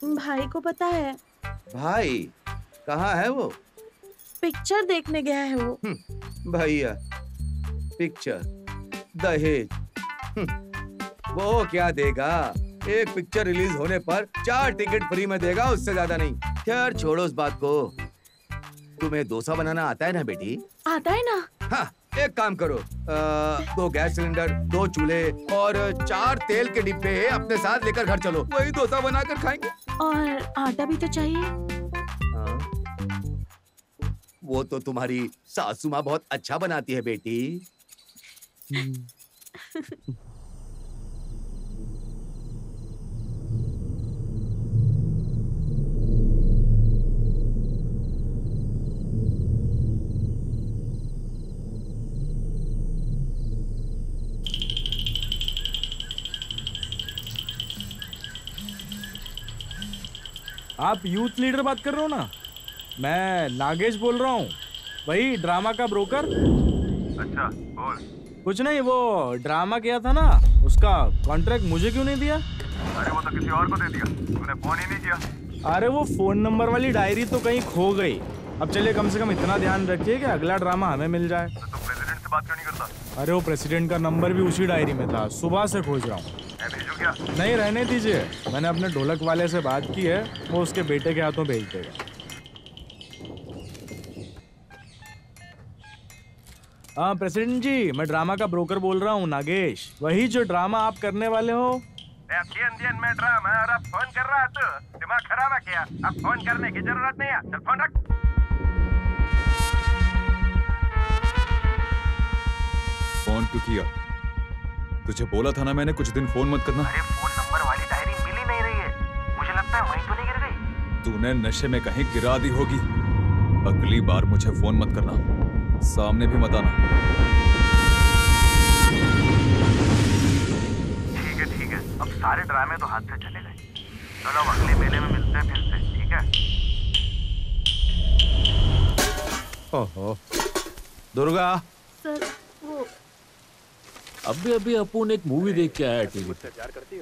भाई को पता है। भाई कहाँ है वो? पिक्चर देखने गया है वो। भैया पिक्चर दहेज। हम्म, वो क्या देगा? एक पिक्चर रिलीज़ होने पर चार टिकट फ्री में देगा उससे ज़्यादा नहीं। खैर छोड़ो उस बात को। तुम्हें डोसा बनाना आता है ना बेटी? आता है ना? हाँ एक काम करो। अ, दो गैस सिलेंडर दो चूल्हे और चार तेल के डिब्बे अपने साथ लेकर घर चलो। वही डोसा बनाकर खाएँगे। और आटा भी तो चाहिए। हाँ। वो तो तुम्हारी सासू माँ बहुत अच्छा बनाती है बेटी। आप यूथ लीडर बात कर रहे हो ना? मैं नागेश बोल रहा हूँ। वही ड्रामा का ब्रोकर अच्छा बोल। कुछ नहीं वो ड्रामा किया था ना उसका कॉन्ट्रैक्ट मुझे क्यों नहीं दिया? अरे वो तो किसी और को दे दिया। तूने फ़ोन ही नहीं किया। अरे वो फ़ोन नंबर वाली डायरी तो कहीं खो गई। अब चलिए कम से कम इतना ध्यान रखिए कि अगला ड्रामा हमें मिल जाए। तो प्रेसिडेंट से बात क्यों नहीं करता? अरे वो प्रेसिडेंट का नंबर भी उसी डायरी में था। सुबह से खोज रहा हूँ। मैं भेजू क्या नहीं रहने दीजिए। मैंने अपने ढोलक वाले से बात की है वो उसके बेटे के हाथों भेज देगा। हाँ प्रेसिडेंट जी मैं ड्रामा का ब्रोकर बोल रहा हूँ नागेश। वही जो ड्रामा आप करने वाले हो। में ड्रामा और अब फ़ोन कर रहा तू दिमाग खराब है क्या? अब फ़ोन करने की ज़रूरत नहीं है। चल फ़ोन रख। फ़ोन क्यों किया? तुझे बोला था ना मैंने कुछ दिन फ़ोन मत करना। अरे फ़ोन नंबर वाली डायरी मिल ही नहीं रही है। मुझे लगता है वहीं तो नहीं गिर गई। तूने नशे में कहीं गिरा दी होगी। अगली बार मुझे फ़ोन मत करना। सामने भी मत आना। ठीक है ठीक है। अब सारे ड्रामे तो हाथ से चले गए। चलो अब अगले मेले में मिलते हैं फिर से ठीक है? ओहो। दुर्गा। सर। अभी अभी अपुन एक मूवी देख के आया टीवी पे।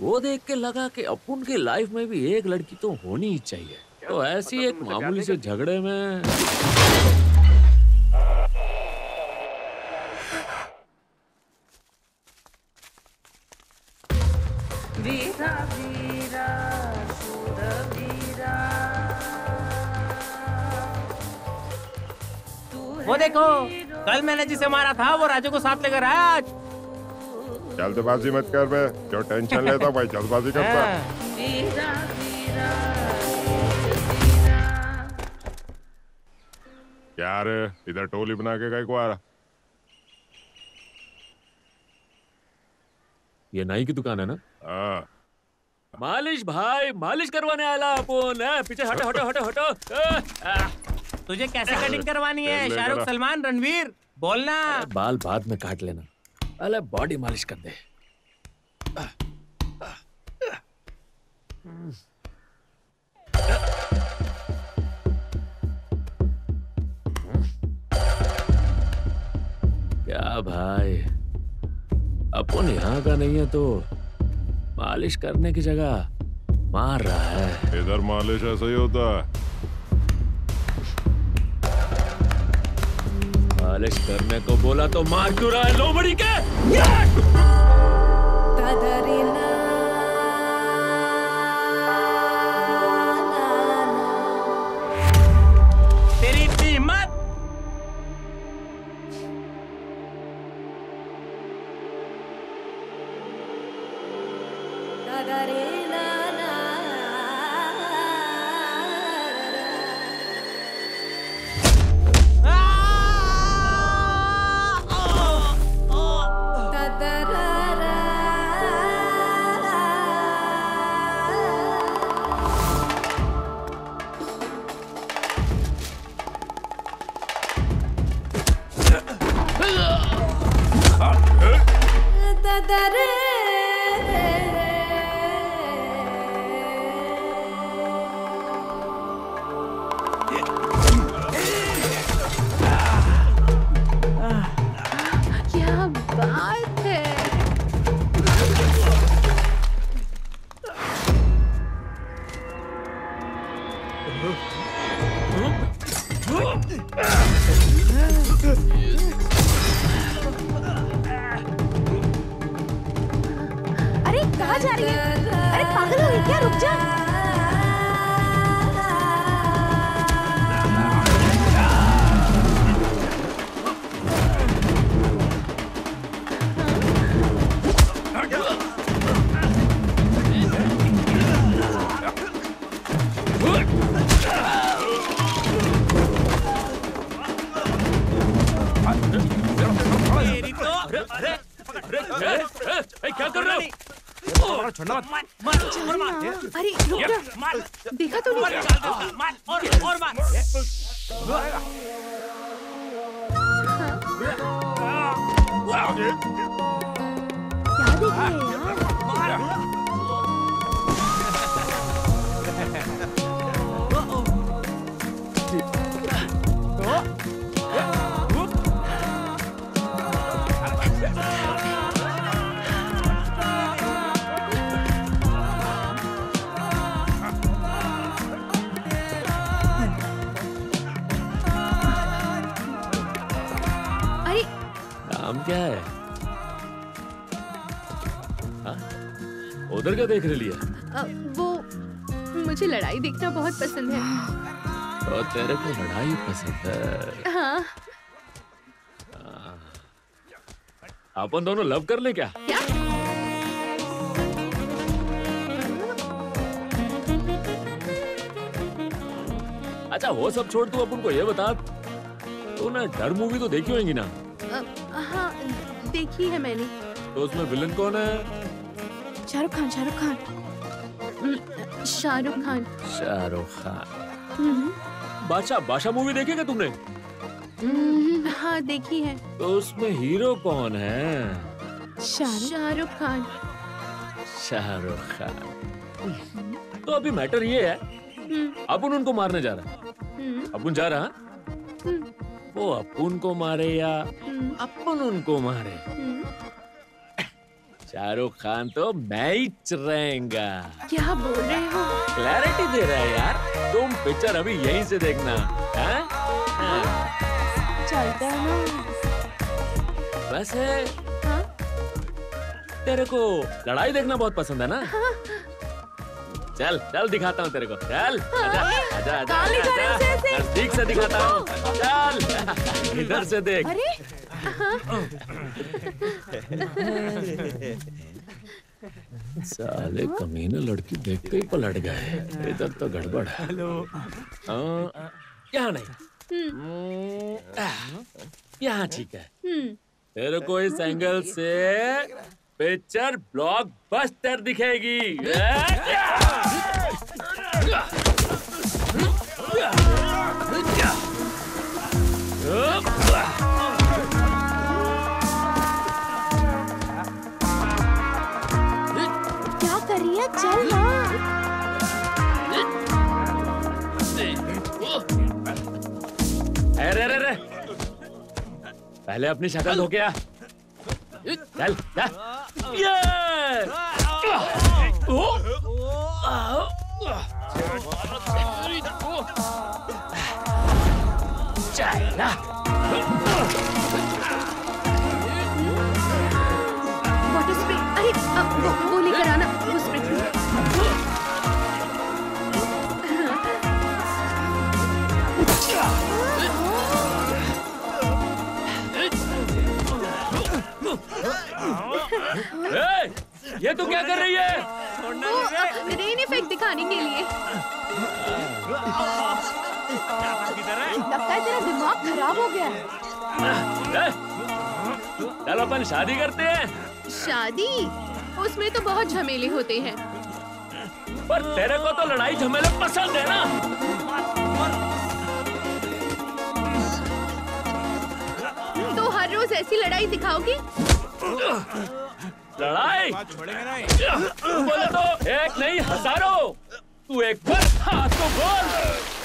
वो देख के लगा कि अपुन की लाइफ में भी एक लड़की तो होनी ही चाहिए। तो ऐसी एक मामूली से झगड़े में वीरा वीरा वीरा। वो देखो। कल मैंने जिसे मारा था वो राजू को साथ लेकर आया आज। जल्दबाजी मत कर बे जो टेंशन लेता भाई जल्दबाजी करता। वीरा वीरा क्या रे इधर टोली बना के कहीं को आ रहा ये नाई की दुकान है ना? हाँ। मालिश भाई मालिश करवाने आया अपुन ए, पीछे हटो हटो हटो हटो। आ, तुझे कैसे कटिंग करवानी है? शाहरुख सलमान रणवीर बोलना। बाल बाद में काट लेना। पहले बॉडी मालिश कर दे। क्या भाई? अपन यहाँ का नहीं है तो मालिश करने की जगह मार रहा है। इधर मालिश ऐसा ही होता है। मालिश करने को बोला तो मार क्यों रहा है लोमड़ी के? तेरी कहाँ जा रही है अरे पागल हो गई क्या रुक जा क्या कर रहे हो छोड़ना मत अरे रुक जा। देखा तो नहीं। और और मार क्या देख रहे क्या है? हाँ? उधर क्या देख रही है? वो मुझे लड़ाई देखना बहुत पसंद है। तो तेरे को लड़ाई पसंद है। हाँ। अपन दोनों लव कर ले क्या? क्या? अच्छा वो सब छोड़ तू अपन को ये बता। तू ना डर मूवी तो देखी होगी ना? देखी है मैंने। तो उसमें विलन कौन है? शाहरुख खान शाहरुख खान। हम्म, शाहरुख खान। शाहरुख खान। हम्म, बादशाह बादशाह मूवी देखेगा तुमने? हम्म, हाँ देखी है। तो उसमें हीरो कौन है? शाहरुख। खान। शाहरुख खान। तो अभी मैटर ये है हम्म, अपन उनको मारने जा रहा है। हम्म, अपन जा रहा हम्म, वो अपन को मारे या हम्म, अपन उनको मारे? हम्म। शाहरुख खान तो मैच रहेगा। क्या बोल रहे हो? क्लैरिटी दे रहा है यार। तुम पिक्चर अभी यहीं से देखना हाँ? हाँ। चलता है ना। वैसे हाँ? तेरे को लड़ाई देखना बहुत पसंद है ना? चल चल दिखाता हूँ तेरे को। चल रहे हो? नज़दीक से दिखाता हूँ। चल इधर से देख। अरे साले कमीने लड़की देख के ही पलट गए। इधर तो गड़बड़ है। हेलो। हाँ, यहाँ नहीं। हम्म, यहाँ ठीक है। हम्म, तेरे को इस एंगल से पिक्चर ब्लॉकबस्टर दिखेगी। क्या कर रही है चल ना। अरे अरे अरे। पहले अपनी शक्ल धो के आ। चल ये ओ! चाइना अरे वो, ए, ये तू क्या कर रही है? वो रेन इफ़ेक्ट दिखाने के लिए। लगता है तेरा दिमाग खराब हो गया है। ए, अपन शादी करते हैं। शादी? उसमें तो बहुत झमेले होते हैं। पर तेरे को तो लड़ाई झमेले पसंद है ना? तो हर रोज ऐसी लड़ाई दिखाओगी? लड़ाई। बोले तो एक नहीं हज़ारों। तू एक बार हाथ को बोल।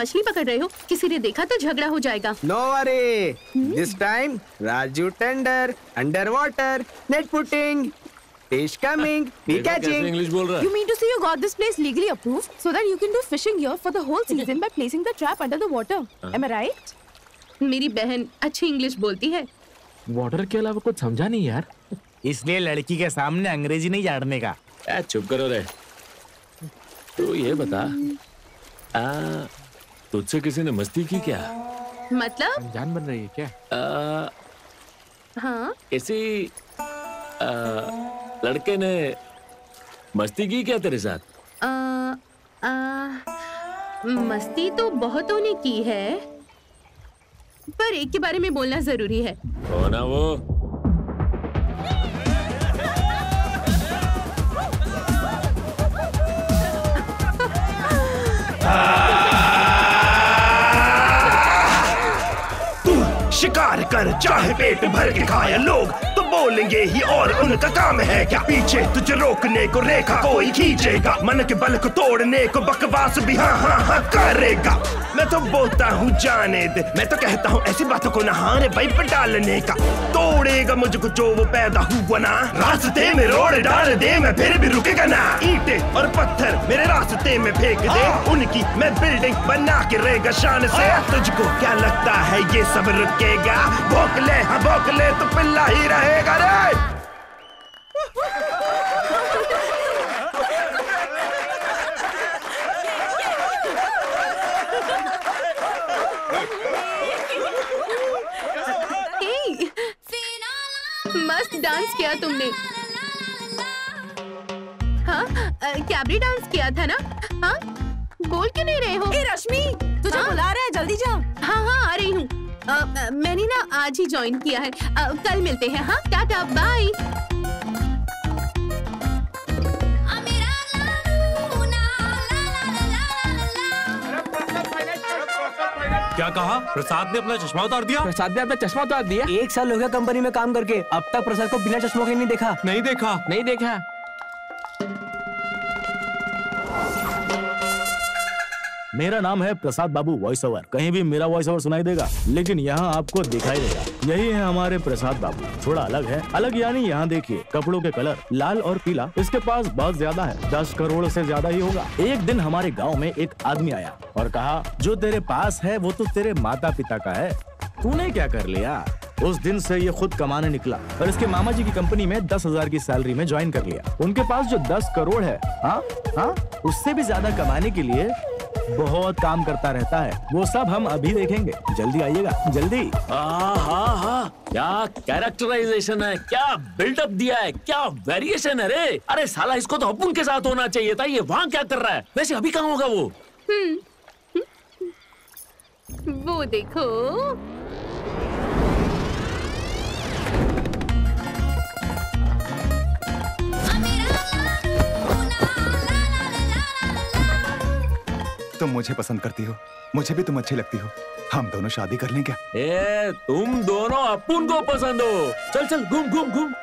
मछली पकड़ रहे हो किसी ने देखा तो झगड़ा हो जाएगा no worry this time Raju tender under water net putting fish coming we catching You mean to say you got this place legally approved so that you can do fishing here for the whole season by placing the trap under the water? Am I right? मेरी बहन अच्छी English बोलती है water के अलावा कुछ समझा नहीं यार इसलिए लड़की के सामने अंग्रेज़ी नहीं झाड़ने का चुप करो रे तो ये बता आ, तुझसे किसी ने मस्ती की क्या? मतलब? जान बन रही है क्या? आ, हाँ? किसी लड़के ने मस्ती की क्या तेरे साथ? आ, आ, मस्ती तो बहुतों ने की है पर एक के बारे में बोलना ज़रूरी है। कौन है वो? तू शिकार कर चाहे पेट भर के खाए लोग बोलेंगे ही और उनका काम है क्या? पीछे तुझे रोकने को रेखा कोई खींचेगा। मन के बल को तोड़ने को बकवास भी हाँ हाँ हाँ करेगा। मैं तो बोलता हूँ जाने दे। मैं तो कहता हूँ ऐसी बातों को नहाने भाई पर डालने का। तोड़ेगा मुझको जो वो पैदा हुआ ना। रास्ते में रोड डाल दे मैं फिर भी रुकेगा ना। ईंटे और पत्थर मेरे रास्ते में फेंक दे। उनकी मैं बिल्डिंग बना के रहेगा शान से। तुझको क्या लगता है ये सब रुकेगा? भोक ले हाँ भोक ले तो पिल्ला ही रहेगा। रे आज ही ज्वाइन किया है। अ, कल मिलते हैं हाँ? टाटा बाय क्या कहा? प्रसाद ने अपना चश्मा उतार दिया? प्रसाद ने अपना चश्मा उतार दिया? एक साल हो गया कंपनी में काम करके। अब तक प्रसाद को बिना चश्मों के नहीं देखा। नहीं देखा। नहीं देखा। मेरा नाम है प्रसाद बाबू वॉइस ओवर कहीं भी मेरा वॉइस ओवर सुनाई देगा, लेकिन यहाँ आपको दिखाई देगा। यही है हमारे प्रसाद बाबू। थोड़ा अलग है। अलग यानी यहाँ देखिए, कपड़ों के कलर लाल और पीला। इसके पास बहुत ज़्यादा है। दस करोड़ से ज़्यादा ही होगा। एक दिन हमारे गाँव में एक आदमी आया और कहा, जो तेरे पास है, वो तो तेरे माता पिता का है। तूने क्या कर लिया? उस दिन से ये खुद कमाने निकला और इसके मामा जी की कंपनी में दस हज़ार की सैलरी में ज्वाइन कर लिया। उनके पास जो दस करोड़ है हाँ हाँ उससे भी ज़्यादा कमाने के लिए बहुत काम करता रहता है। वो सब हम अभी देखेंगे। जल्दी आइएगा जल्दी। हाँ हाँ क्या कैरेक्टराइजेशन है क्या बिल्डअप दिया है क्या वेरिएशन है रे। अरे साला इसको तो अपुन के साथ होना चाहिए था। ये वहाँ क्या कर रहा है? वैसे अभी कहाँ होगा वो? वो देखो। तुम मुझे पसंद करती हो। मुझे भी तुम अच्छी लगती हो। हम दोनों शादी कर लें क्या? ए तुम दोनों अपुन को पसंद हो। चल चल घूम घूम घूम।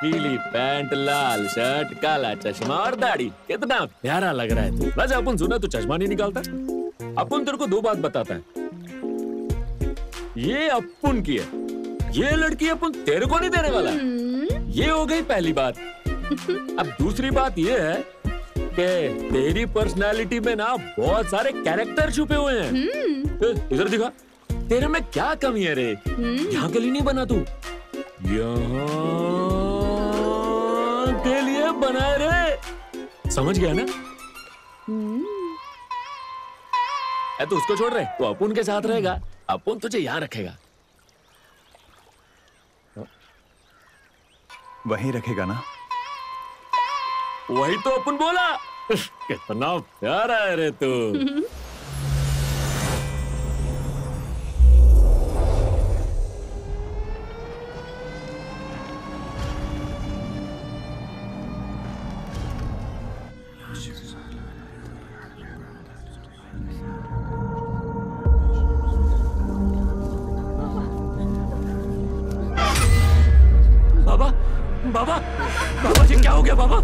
पीली पैंट लाल शर्ट काला चश्मा और दाढ़ी। कितना प्यारा लग रहा है तू। वैसे अपुन सुना तू चश्मा नहीं निकालता? अपुन तेरे को दो बात बताता है। ये अपुन की है। ये लड़की अपुन तेरे को नहीं देने वाला। ये हो गई पहली बात। अब दूसरी बात ये है कि तेरी पर्सनालिटी में ना बहुत सारे कैरेक्टर छुपे हुए हैं। इधर दिखा। तेरे में क्या कमी है रे? यहाँ के लिए नहीं बना तू? यहाँ के लिए बनाए रे। समझ गया ना? ए, तू उसको छोड़ रहे? तो अपुन के साथ रहेगा। अपुन तुझे यहाँ रखेगा। वहीं रखेगा ना? वही तो अपन बोला। कितना प्यारा है रे तू। बाबा बाबा बाबा जी क्या हो गया बाबा?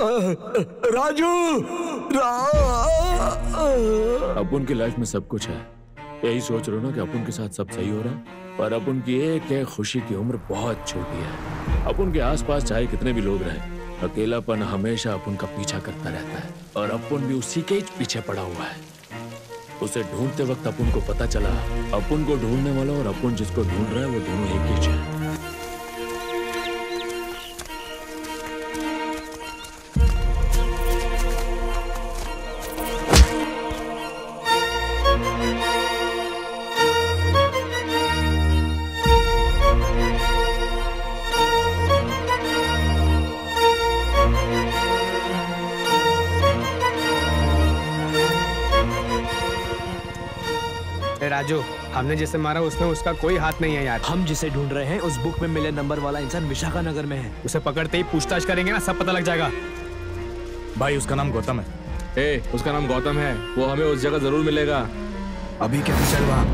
राजू अब उनकी लाइफ में सब कुछ है। यही सोच रहे हो ना कि अपन के साथ सब सही हो रहा है? पर अब की एक है, खुशी की उम्र बहुत छोटी है। अब उनके आसपास चाहे कितने भी लोग रहे, अकेलापन हमेशा अपन का पीछा करता रहता है। और अपन भी उसी के ही पीछे पड़ा हुआ है। उसे ढूंढते वक्त अपन को पता चला, अपन को ढूँढने वाला और अपन जिसको ढूंढ रहा है, वो दोनों एक ही है। हमने जिसे मारा उसमें उसका कोई हाथ नहीं है यार। हम जिसे ढूंढ रहे हैं उस बुक में मिले नंबर वाला इंसान विशाखा नगर में है। उसे पकड़ते ही पूछताछ करेंगे ना सब पता लग जाएगा। भाई उसका नाम गौतम है। ए, उसका नाम गौतम है। वो हमें उस जगह ज़रूर मिलेगा। अभी क्या चल वहाँ।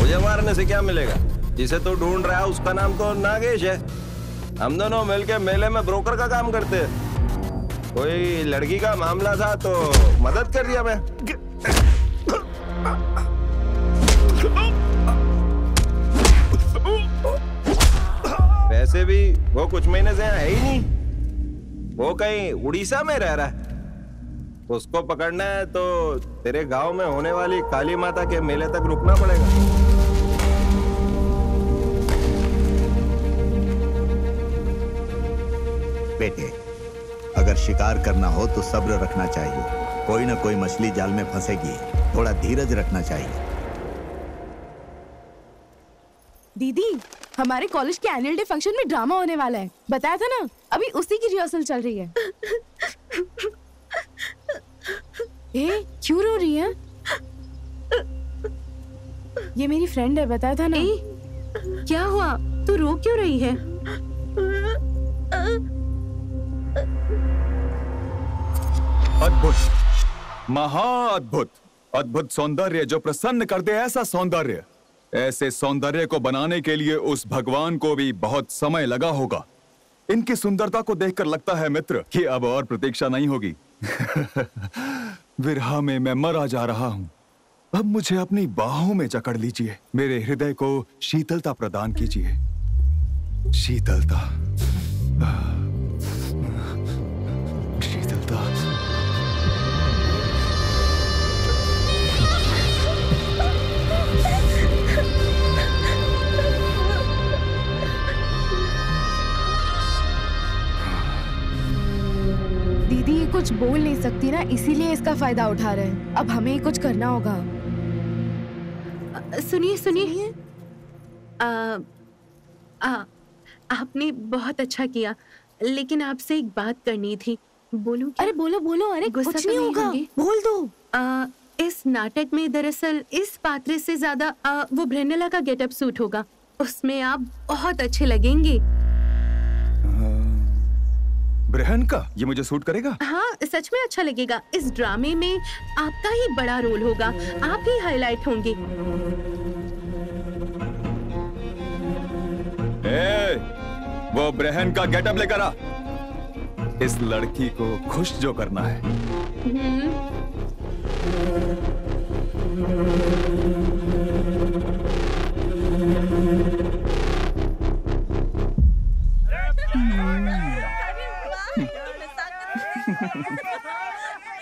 मुझे मारने से क्या मिलेगा? जिसे तो ढूंढ रहा है उसका नाम तो नागेश है। हम दोनों मिलके मेले में ब्रोकर का काम करते कोई लड़की का मामला था तो मदद कर दिया मैं। वैसे भी वो कुछ महीने से है ही नहीं। वो कहीं उड़ीसा में रह रहा है। उसको पकड़ना है तो तेरे गाँव में होने वाली काली माता के मेले तक रुकना पड़ेगा। अगर शिकार करना हो तो सब्र रखना चाहिए। कोई ना कोई मछली जाल में फंसेगी। थोड़ा धीरज रखना चाहिए। दीदी हमारे कॉलेज के एनुअल डे फ़ंक्शन में ड्रामा होने वाला है। बताया था ना? अभी उसी की रिहर्सल चल रही है। ए क्यों रो रही है? ये मेरी फ्रेंड है बताया था ना? ए, क्या हुआ? तू रो क्यों रही है? अद्भुत। महाअद्भुत। अद्भुत सौंदर्य जो प्रसन्न कर दे ऐसा सौंदर्य। ऐसे सौंदर्य को बनाने के लिए उस भगवान को भी बहुत समय लगा होगा। इनकी सुंदरता को देखकर लगता है मित्र, कि अब और प्रतीक्षा नहीं होगी। विरहा में मैं मरा जा रहा हूँ। अब मुझे अपनी बाहों में जकड़ लीजिए। मेरे हृदय को शीतलता प्रदान कीजिए। शीतलता। दीदी ये कुछ बोल नहीं सकती ना इसीलिए इसका फ़ायदा उठा रहे हैं। अब हमें कुछ करना होगा। सुनिए सुनिए। आपने बहुत अच्छा किया लेकिन आपसे एक बात करनी थी। बोलूँ क्या? अरे बोलो बोलो अरे गुस्सा कुछ तो नहीं होगा। बोल दो। आ, इस नाटक में दरअसल इस पात्र से ज़्यादा वो ब्रेनेला का गेटअप सूट होगा। उसमें आप बहुत अच्छे लगेंगे। ब्रहन का? ये मुझे सूट करेगा? हाँ सच में अच्छा लगेगा। इस ड्रामे में आपका ही बड़ा रोल होगा। आप ही हाईलाइट होंगे। ए, वो ब्रहन का गेटअप लेकर आ। इस लड़की को खुश जो करना है।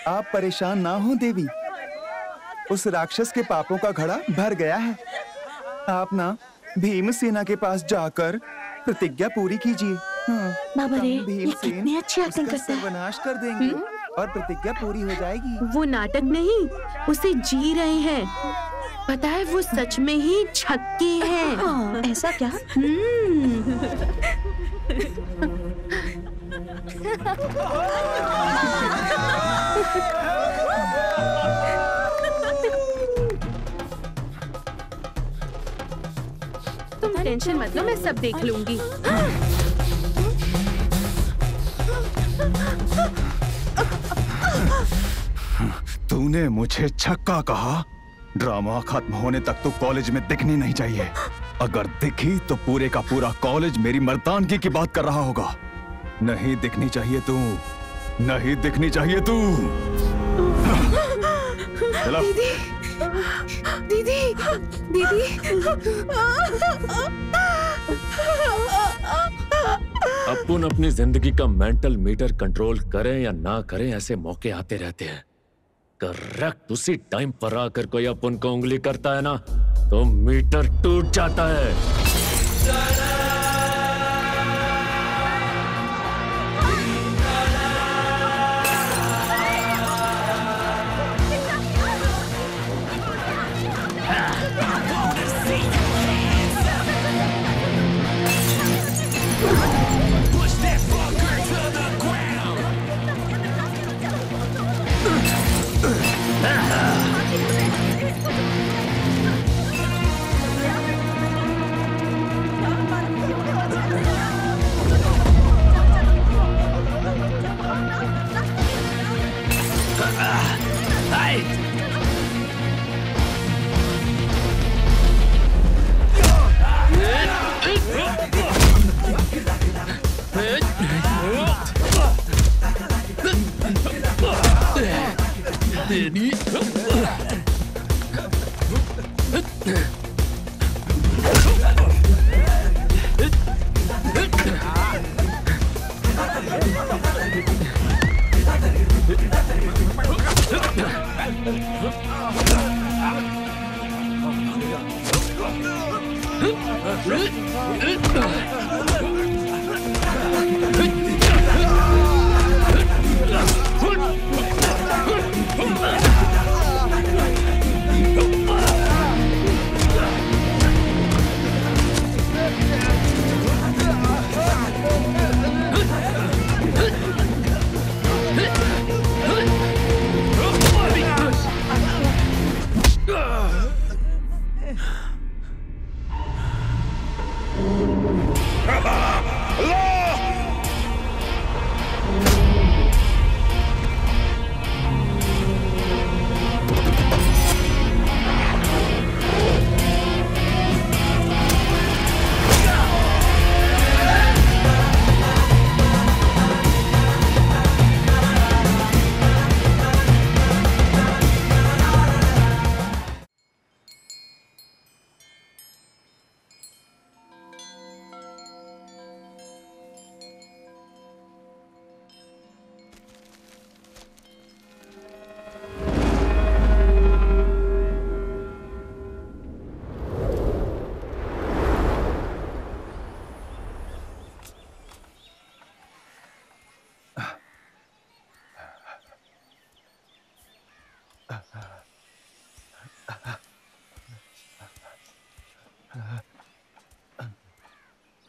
आप परेशान ना हो देवी। उस राक्षस के पापों का घड़ा भर गया है। आप ना भीमसेना के पास जाकर प्रतिज्ञा पूरी कीजिए। हाँ, बाबा रे, कितनी अच्छी एक्टिंग करता है। सर्वनाश कर देंगे और प्रतिज्ञा पूरी हो जाएगी। वो नाटक नहीं उसे जी रहे हैं। पता है वो सच में ही छक्के हैं। ऐसा क्या? तुम टेंशन मत लो, मैं सब देख लूँगी। तूने मुझे छक्का कहा। ड्रामा खत्म होने तक तो कॉलेज में दिखनी नहीं चाहिए। अगर दिखी तो पूरे का पूरा कॉलेज मेरी मर्दानगी की बात कर रहा होगा। नहीं दिखनी चाहिए तू। नहीं दिखनी चाहिए तू। चलो। दीदी। दीदी। दीदी। अपन अपनी ज़िंदगी का मेंटल मीटर कंट्रोल करें या ना करें ऐसे मौके आते रहते हैं। करेक्ट उसी टाइम पर आकर कोई अपन को उंगली करता है ना तो मीटर टूट जाता है। 你。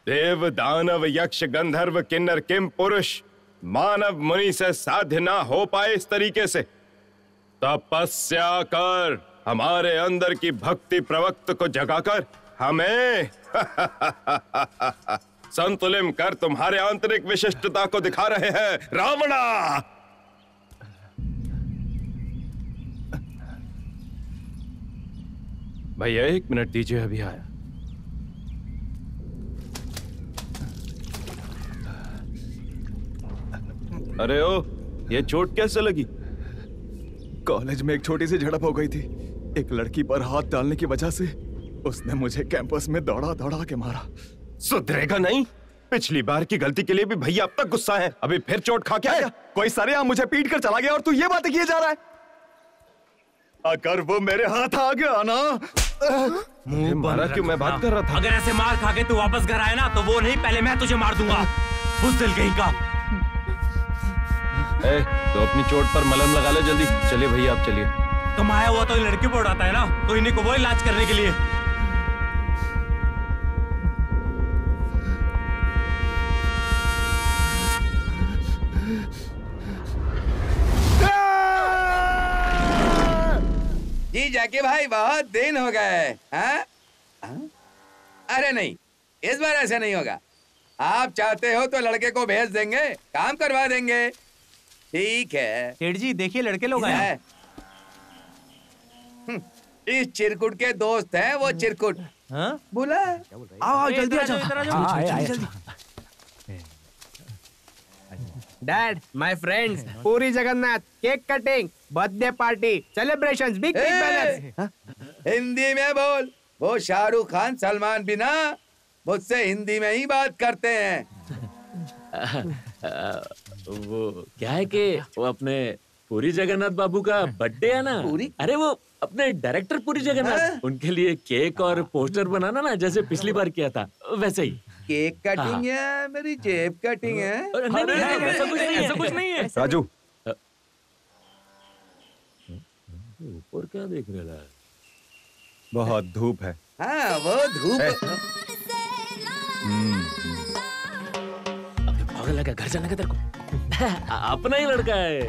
देव दानव यक्ष गंधर्व किन्नर किम पुरुष, मानव मुनि से साध्य ना हो पाए इस तरीके से। तपस्या कर, हमारे अंदर की भक्ति प्रवक्त को जगाकर हमें संतुलिम कर तुम्हारे आंतरिक विशिष्टता को दिखा रहे हैं, रावणा। भैया, एक मिनट दीजिए, अभी आया। अरे ओ ये चोट कैसे लगी? कॉलेज में एक छोटी सी झड़प हो गई थी। एक लड़की पर हाथ डालने की वजह से उसने मुझे कैंपस में दौड़ा दौड़ा के मारा। सुधरेगा नहीं? पिछली बार की गलती के लिए भी भैया अब तक गुस्सा है। अभी फिर चोट खा के आया। कोई सरे मुझे पीट कर चला गया और तू ये बातें किए जा रहा है? अगर वो मेरे हाथ आ गया ना। मुँह मारा क्यों मैं बात कर रहा था? अगर ऐसे मार खा के तू वापस घर आए ना तो वो नहीं पहले मैं तुझे मार दूँगा। बुजदिल कहीं का। ए, तो अपनी चोट पर मलम लगा लो जल्दी। चलिए भैया आप चलिए। कमाया हुआ तो ये लड़की पर उड़ाता है ना? तो इन्हीं को वो इलाज करने के लिए। जी जाके भाई बहुत दिन हो गए। हाँ? हाँ? अरे नहीं इस बार ऐसा नहीं होगा। आप चाहते हो तो लड़के को भेज देंगे काम करवा देंगे। ठीक है। सेठ जी देखिए लड़के लोग आए है। हम्म, इस चिरकुट के दोस्त हैं वो चिरकुट। बोला? आओ आओ जल्दी आ जाओ dad my friends Puri Jagannath cake cutting birthday party celebrations big big banners Hindi में बोल। वो शाहरुख खान सलमान बिना मुझसे हिंदी में ही बात करते हैं। वो क्या है कि वो अपने पूरी जगन्नाथ बाबू का बर्थडे है ना? पूरी? अरे वो अपने डायरेक्टर पूरी जगन्नाथ। उनके लिए केक और पोस्टर बनाना ना जैसे पिछली बार किया था वैसे ही। केक कटिंग है। मेरी जेब कटिंग है। नहीं, नहीं, नहीं, ऐसा कुछ नहीं है, ऐसा कुछ नहीं है। राजू। ऊपर क्या देख रहा है बहुत धूप है। हाँ वो धूप पागल लगा घर जाने का तेरे को। अपना ही लड़का है।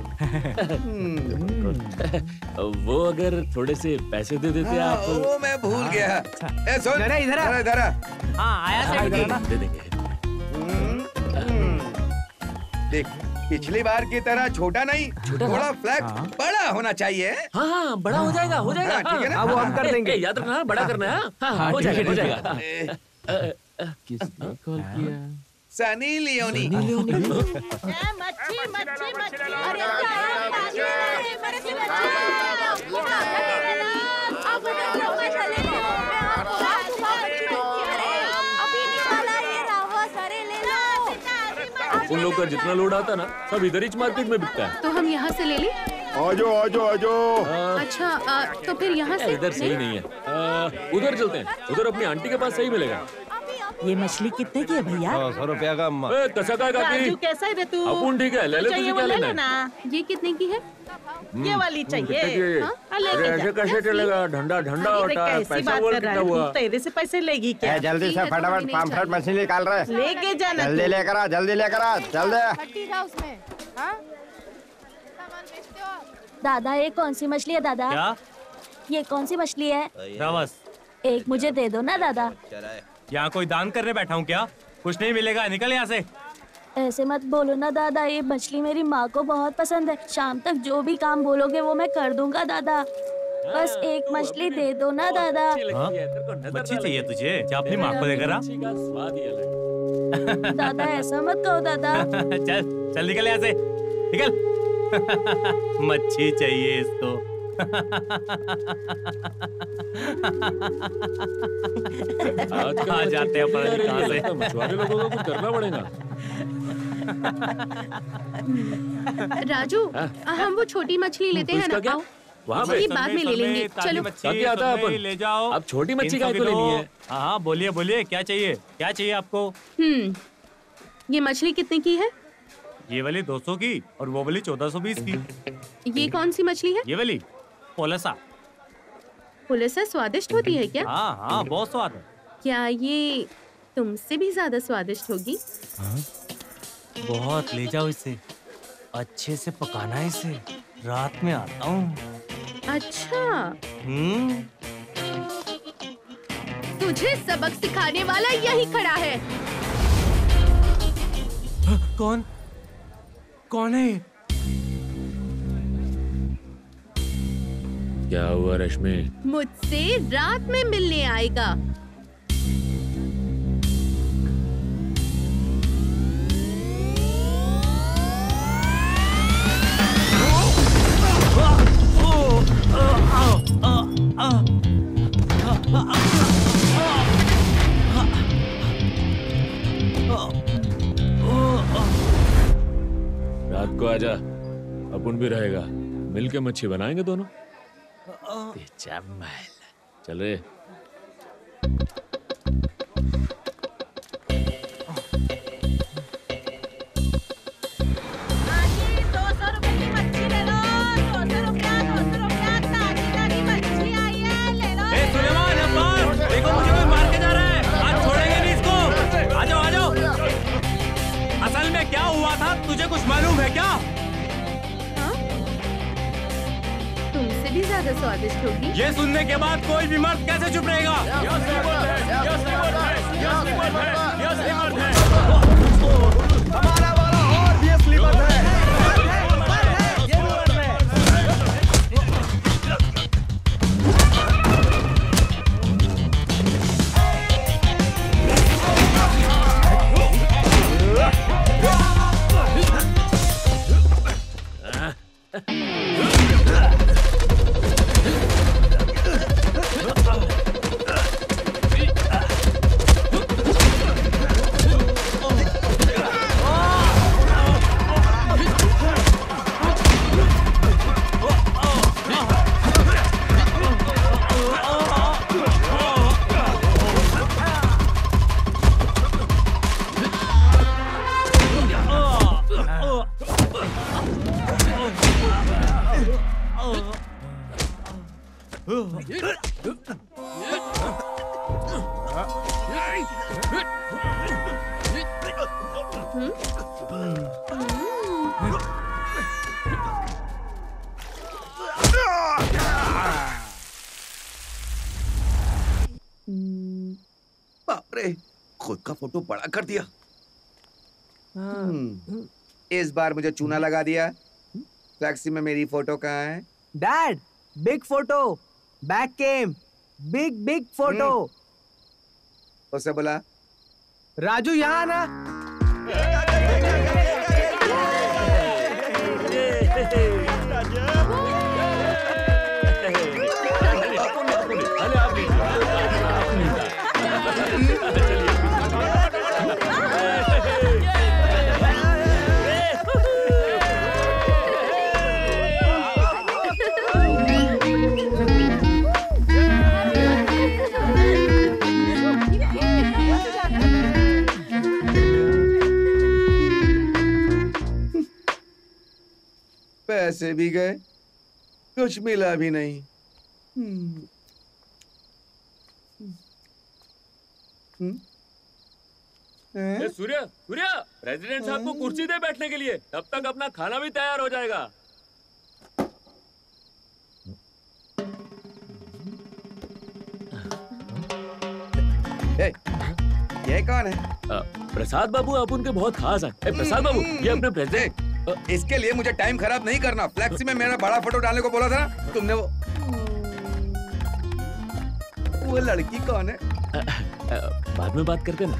वो अगर थोड़े से पैसे दे देते हाँ, आप वो मैं भूल गया। ए सुन। इधर इधर आ। इधर आ। हाँ आया हाँ, सेठ दे जी देंगे, दे देंगे। देख पिछली बार की तरह छोटा नहीं छोटा थोड़ा फ्लैग बड़ा होना चाहिए। हाँ हाँ बड़ा हो जाएगा हो जाएगा। हाँ, ठीक है ना? हाँ, हाँ, वो हम कर देंगे। याद रखना हाँ, बड़ा करना है हाँ, हाँ, हाँ, हो जाएगा हो जाएगा। किसने कॉल किया? Sunny Leone. मच्छी मच्छी मच्छी अरे तो लो उन लोग का जितना लोड आता ना सब इधर ही मार्केट में बिकता है। तो हम यहाँ से ले लें? आजो आजो आजो। अच्छा आ, तो फिर यहाँ से? इधर सही नहीं है। उधर चलते हैं। उधर अपनी आंटी के पास सही मिलेगा। ये मछली कितने की है भैया? सौ रुपया का अम्मा ए, कसा का काकी राजू कैसा है तू? अपुन ठीक है ले ले तुझे क्या लेना है? ये कितने की है? ये वाली चाहिए। है? हाँ, अरे ऐसे कैसे चलेगा? ठंडा अरे होता है पैसा बोल कितना हुआ। तेरे से पैसे लेगी क्या? जल्दी से फटाफट पाम्पलेट मशीन निकाल रहे। लेके जाना जल्दी लेकर आ जल्दी लेकर आ जल्दी। उसमें। हाँ? हो दादा ये कौन सी मछली है दादा? क्या? ये कौन सी मछली है? एक मुझे दे दो ना दादा। यहाँ कोई दान करने बैठा हूँ क्या? कुछ नहीं मिलेगा निकल यहाँ से। ऐसे मत बोलो ना दादा। ये मछली मेरी माँ को बहुत पसंद है। शाम तक जो भी काम बोलोगे वो मैं कर दूँगा दादा। बस एक मछली दे दो ना दादा। हाँ? चाहिए तुझे? जा अपनी माँ को लेकर दादा ऐसा मत कहो दादा। चल चल निकल यहाँ से। निकल। मच्छी चाहिए इसको। आ जाते हैं पता नहीं कहाँ से। मछुआरे लोगों को कुछ करना पड़ेगा। राजू हम वो छोटी मछली लेते हैं ना आओ। वहाँ पे। बाद में ले लेंगे। चलो। ताकि आता है अपन। ले जाओ। अब छोटी मच्छी 300 काय को लेनी है। हाँ? हाँ बोलिए बोलिए क्या चाहिए? क्या चाहिए आपको? हम्म ये मछली कितने की है? ये वाली 200 की और वो वाली 1420 की। ये कौन सी मछली है? ये वाली। पोलसा। पुलिस स्वादिष्ट होती है क्या? हाँ हाँ बहुत स्वाद है। क्या ये तुमसे भी ज़्यादा स्वादिष्ट होगी? बहुत ले जाओ इसे। अच्छे से पकाना है इसे। रात में आता हूँ। अच्छा। हम्म। तुझे सबक सिखाने वाला यही खड़ा है। कौन? कौन है क्या हुआ रश्मि? मुझसे रात में मिलने आएगा। रात को आजा। अपन भी रहेगा। मिलके मच्छी बनाएँगे दोनों। चल चल। रे दो सौ रुपए की मच्छी ले लो। दो सौ रुपया दो सौ रुपया ताजी ताजी मच्छी आई ले लो। ए सुलेमान अब्बास देखो मुझे कोई मार के जा रहा आज छोड़ेंगे नहीं इसको। आ जाओ। असल में क्या हुआ था? तुझे कुछ मालूम है क्या? ज़्यादा स्वादिष्ट होगी ये सुनने के बाद कोई भी मर्द कैसे चुप रहेगा बार मुझे चूना लगा दिया। टैक्सी में मेरी फ़ोटो कहाँ है? Dad big photo back came big big photo उसे बोला राजू यहाँ आना पैसे भी गए कुछ मिला भी नहीं। हम्म, हम्म, ए, सूर्य सूर्य प्रेसिडेंट साहब को कुर्सी दे बैठने के लिए। तब तक अपना खाना भी तैयार हो जाएगा। ए, ये कौन है? प्रसाद बाबू आप उनके बहुत खास हैं। प्रसाद बाबू ये अपने प्रेसिडेंट इसके लिए मुझे टाइम खराब नहीं करना। फ्लैक्सी में मेरा बड़ा फ़ोटो डालने को बोला था ना तुमने वो वो लड़की कौन है? बाद में बात करते ना।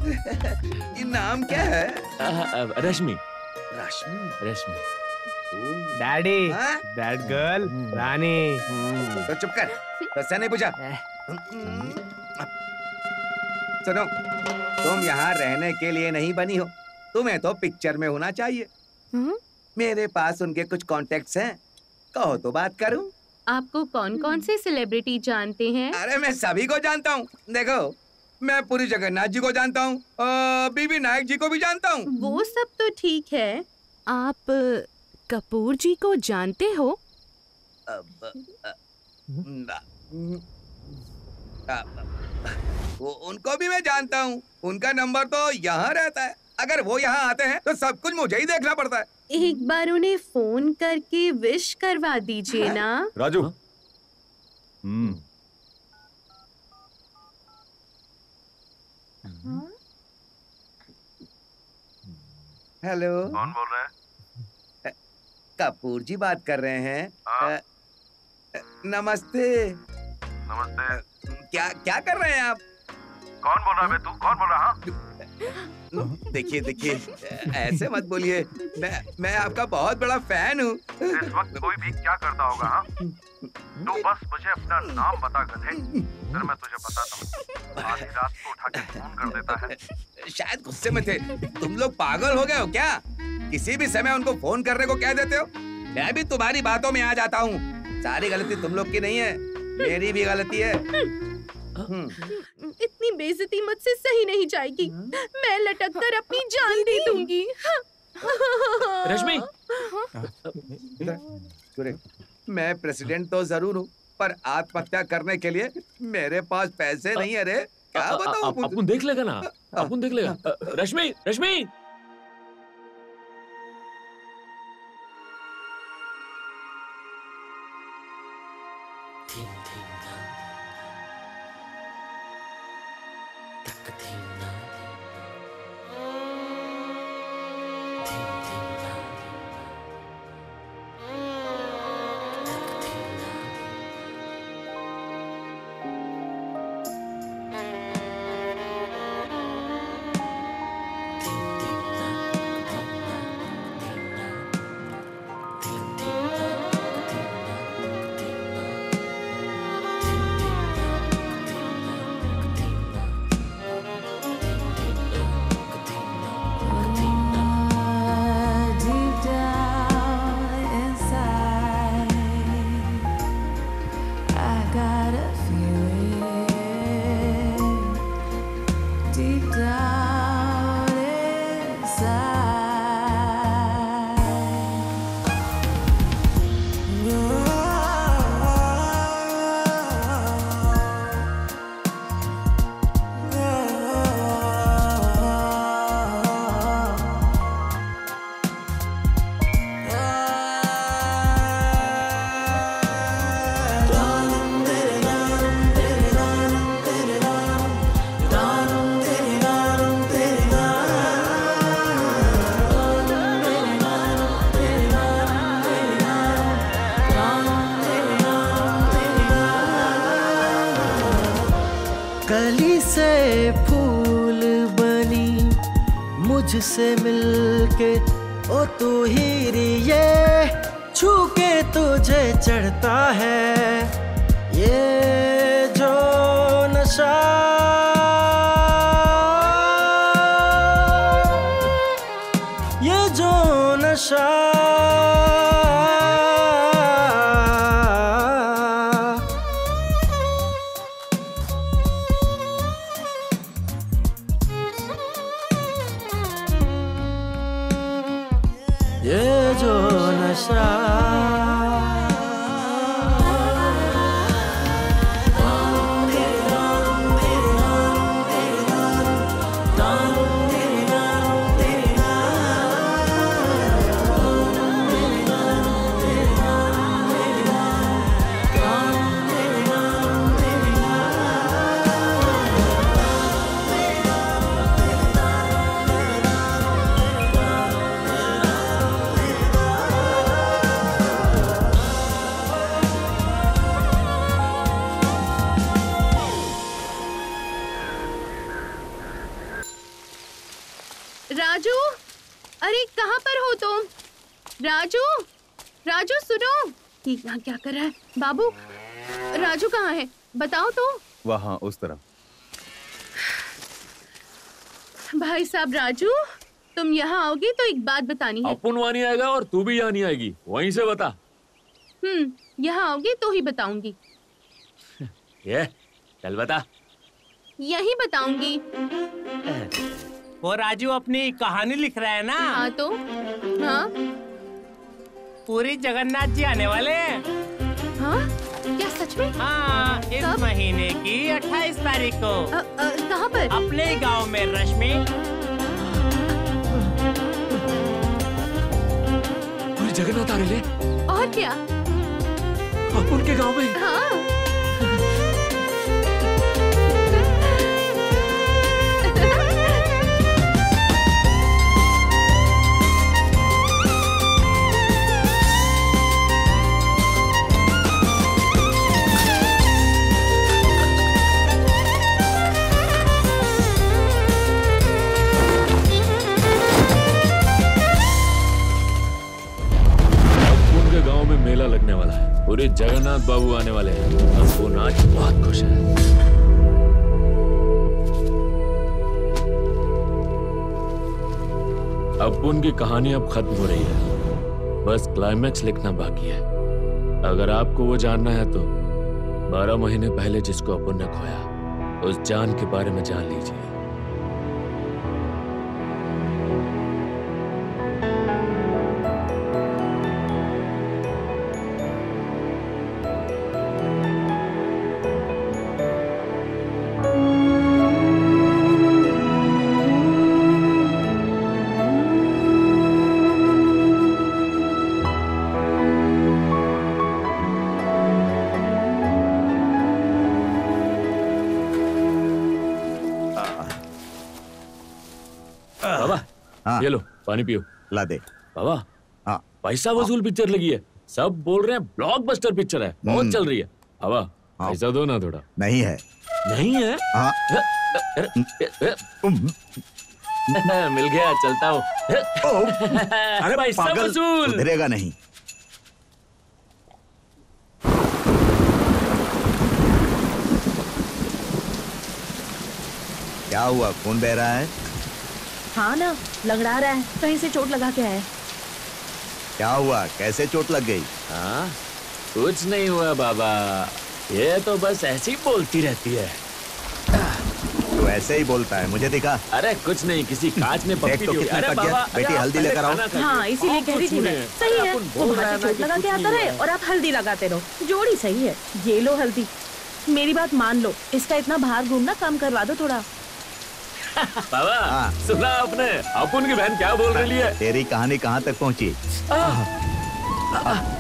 ये नाम क्या है? Rashmi. Rashmi. Rashmi. Daddy that girl Rani. तो चुप कर। वैसा नहीं पूछा। सुनो तुम यहाँ रहने के लिए नहीं बनी हो। तुम्हें तो पिक्चर में होना चाहिए। मेरे पास उनके कुछ कॉन्टेक्ट्स हैं। कहो तो बात करूँ। आपको कौन कौन से सेलिब्रिटी जानते हैं? अरे मैं सभी को जानता हूँ। देखो मैं पूरी जगन्नाथ जी को जानता हूँ बीबी नायक जी को भी जानता हूँ। वो सब तो ठीक है। आप कपूर जी को जानते हो? वो उनको भी मैं जानता हूँ। उनका नंबर तो यहाँ रहता है। अगर वो यहाँ आते हैं तो सब कुछ मुझे ही देखना पड़ता है। एक बार उन्हें फ़ोन करके विश करवा दीजिए ना। राजू। हम्म। हेलो। कौन बोल रहे हैं? कपूर जी बात कर रहे हैं। अ, अ, नमस्ते। नमस्ते। क्या क्या कर रहे हैं आप? कौन बोल रहा है तू? कौन बोल रहा हाँ? देखिए देखिए ऐसे मत बोलिए। मैं मैं आपका बहुत बड़ा फ़ैन हूँ। इस वक्त कोई भी क्या करता होगा हाँ? तू बस मुझे अपना नाम बता गधे। फिर मैं तुझे बताता हूँ। आधी रात को उठा के फ़ोन कर देता है। शायद गुस्से में थे। तुम लोग पागल हो गए हो क्या? किसी भी समय उनको फ़ोन करने को कह देते हो? मैं भी तुम्हारी बातों में आ जाता हूँ। सारी गलती तुम लोग की नहीं है। मेरी भी गलती है। इतनी बेइज्जती मुझसे सही नहीं जाएगी। मैं लटक कर अपनी जान दे दूँगी। रश्मि। मैं प्रेसिडेंट तो ज़रूर हूँ पर आत्महत्या करने के लिए मेरे पास पैसे नहीं है रे। क्या बताऊँ अपन देख लेगा ना। अपन देख लेगा। रश्मि रश्मि। बाबू राजू कहाँ है? बताओ तो। वहाँ उस तरफ़। भाई साहब राजू तुम यहाँ आओगे तो एक बात बतानी है। अपुन वहाँ नहीं आएगा और तू भी यहाँ नहीं आएगी। वहीं से बता। हम्म यहाँ आओगे तो ही बताऊँगी। ये चल बता। यही बताऊँगी। वो राजू अपनी कहानी लिख रहा है ना? हाँ तो? हाँ? पूरी जगन्नाथ जी आने वाले हैं। हाँ? क्या सच में? हाँ इस कब? महीने की 28 तारीख को। कहाँ पर? अपने गाँव में रश्मि। जगन्नाथ आ रही है। और क्या? उनके के गाँव में हाँ। मेला लगने वाला है। पूरे जगन्नाथ बाबू आने वाले हैं। अपुन आज बहुत खुश है। अपुन की कहानी अब खत्म हो रही है। बस क्लाइमैक्स लिखना बाकी है। अगर आपको वो जानना है तो बारह महीने पहले जिसको अपुन ने खोया, उस जान के बारे में जान लीजिए। पानी पियो ला दे। बाबा हाँ। पैसा वसूल पिक्चर लगी है। सब बोल रहे हैं ब्लॉकबस्टर पिक्चर है। बहुत हम्म। चल रही है। बाबा पैसा दो ना थोड़ा। नहीं है। नहीं है? हाँ। मिल गया चलता हूँ। अरे पैसा पागल वसूल। सुधरेगा नहीं। क्या हुआ? कौन बह रहा है? हाँ ना लगड़ा रहा है कहीं से चोट लगा के आया क्या हुआ? कैसे चोट लग गई? हाँ कुछ नहीं हुआ बाबा। ये तो बस ऐसे ही बोलती रहती है। तू ऐसे ही बोलता है मुझे दिखा। अरे कुछ नहीं किसी कांच देख पप्पी तो कितना अरे पक गया। बाबा बेटी, हल्दी लेकर आओ। हाँ इसीलिए कह रही थी मैं। सही है अपन वो बोल रहे बाहर हैं से चोट लगा के आता रहे और आप हल्दी लगाते रहो। जोड़ी सही है ये लो हल्दी। मेरी बात मान लो इसका इतना बाहर घूमना कम करवा दो थोड़ा। बाबा सुना आपने? अपुन की बहन क्या बोल रही है? तेरी कहानी कहाँ तक पहुँची?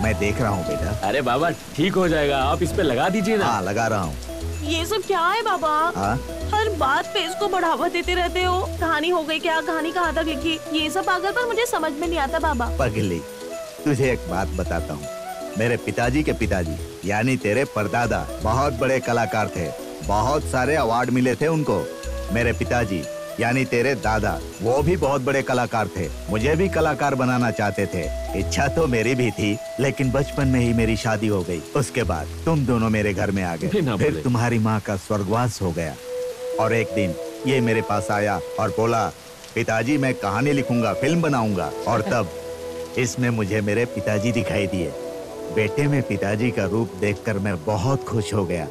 मैं देख रहा हूँ बेटा। अरे बाबा ठीक हो जाएगा। आप इस पे लगा दीजिए ना। हाँ लगा रहा हूँ। ये सब क्या है बाबा? हाँ? हर बात पे इसको बढ़ावा देते रहते हो। कहानी हो गई क्या? कहानी कहाँ तक लिखी? ये सब आगे पर मुझे समझ में नहीं आता बाबा। पगली तुझे एक बात बताता हूँ। मेरे पिताजी के पिताजी यानी तेरे परदादा बहुत बड़े कलाकार थे। बहुत सारे अवार्ड मिले थे उनको। मेरे पिताजी यानी तेरे दादा वो भी बहुत बड़े कलाकार थे। मुझे भी कलाकार बनाना चाहते थे। इच्छा तो मेरी भी थी लेकिन बचपन में ही मेरी शादी हो गई। उसके बाद तुम दोनों मेरे घर में आ गए। फिर तुम्हारी माँ का स्वर्गवास हो गया। और एक दिन ये मेरे पास आया और बोला पिताजी मैं कहानी लिखूँगा फ़िल्म बनाऊँगा। और तब इसमें मुझे मेरे पिताजी दिखाई दिए। बेटे में पिताजी का रूप देखकर मैं बहुत खुश हो गया।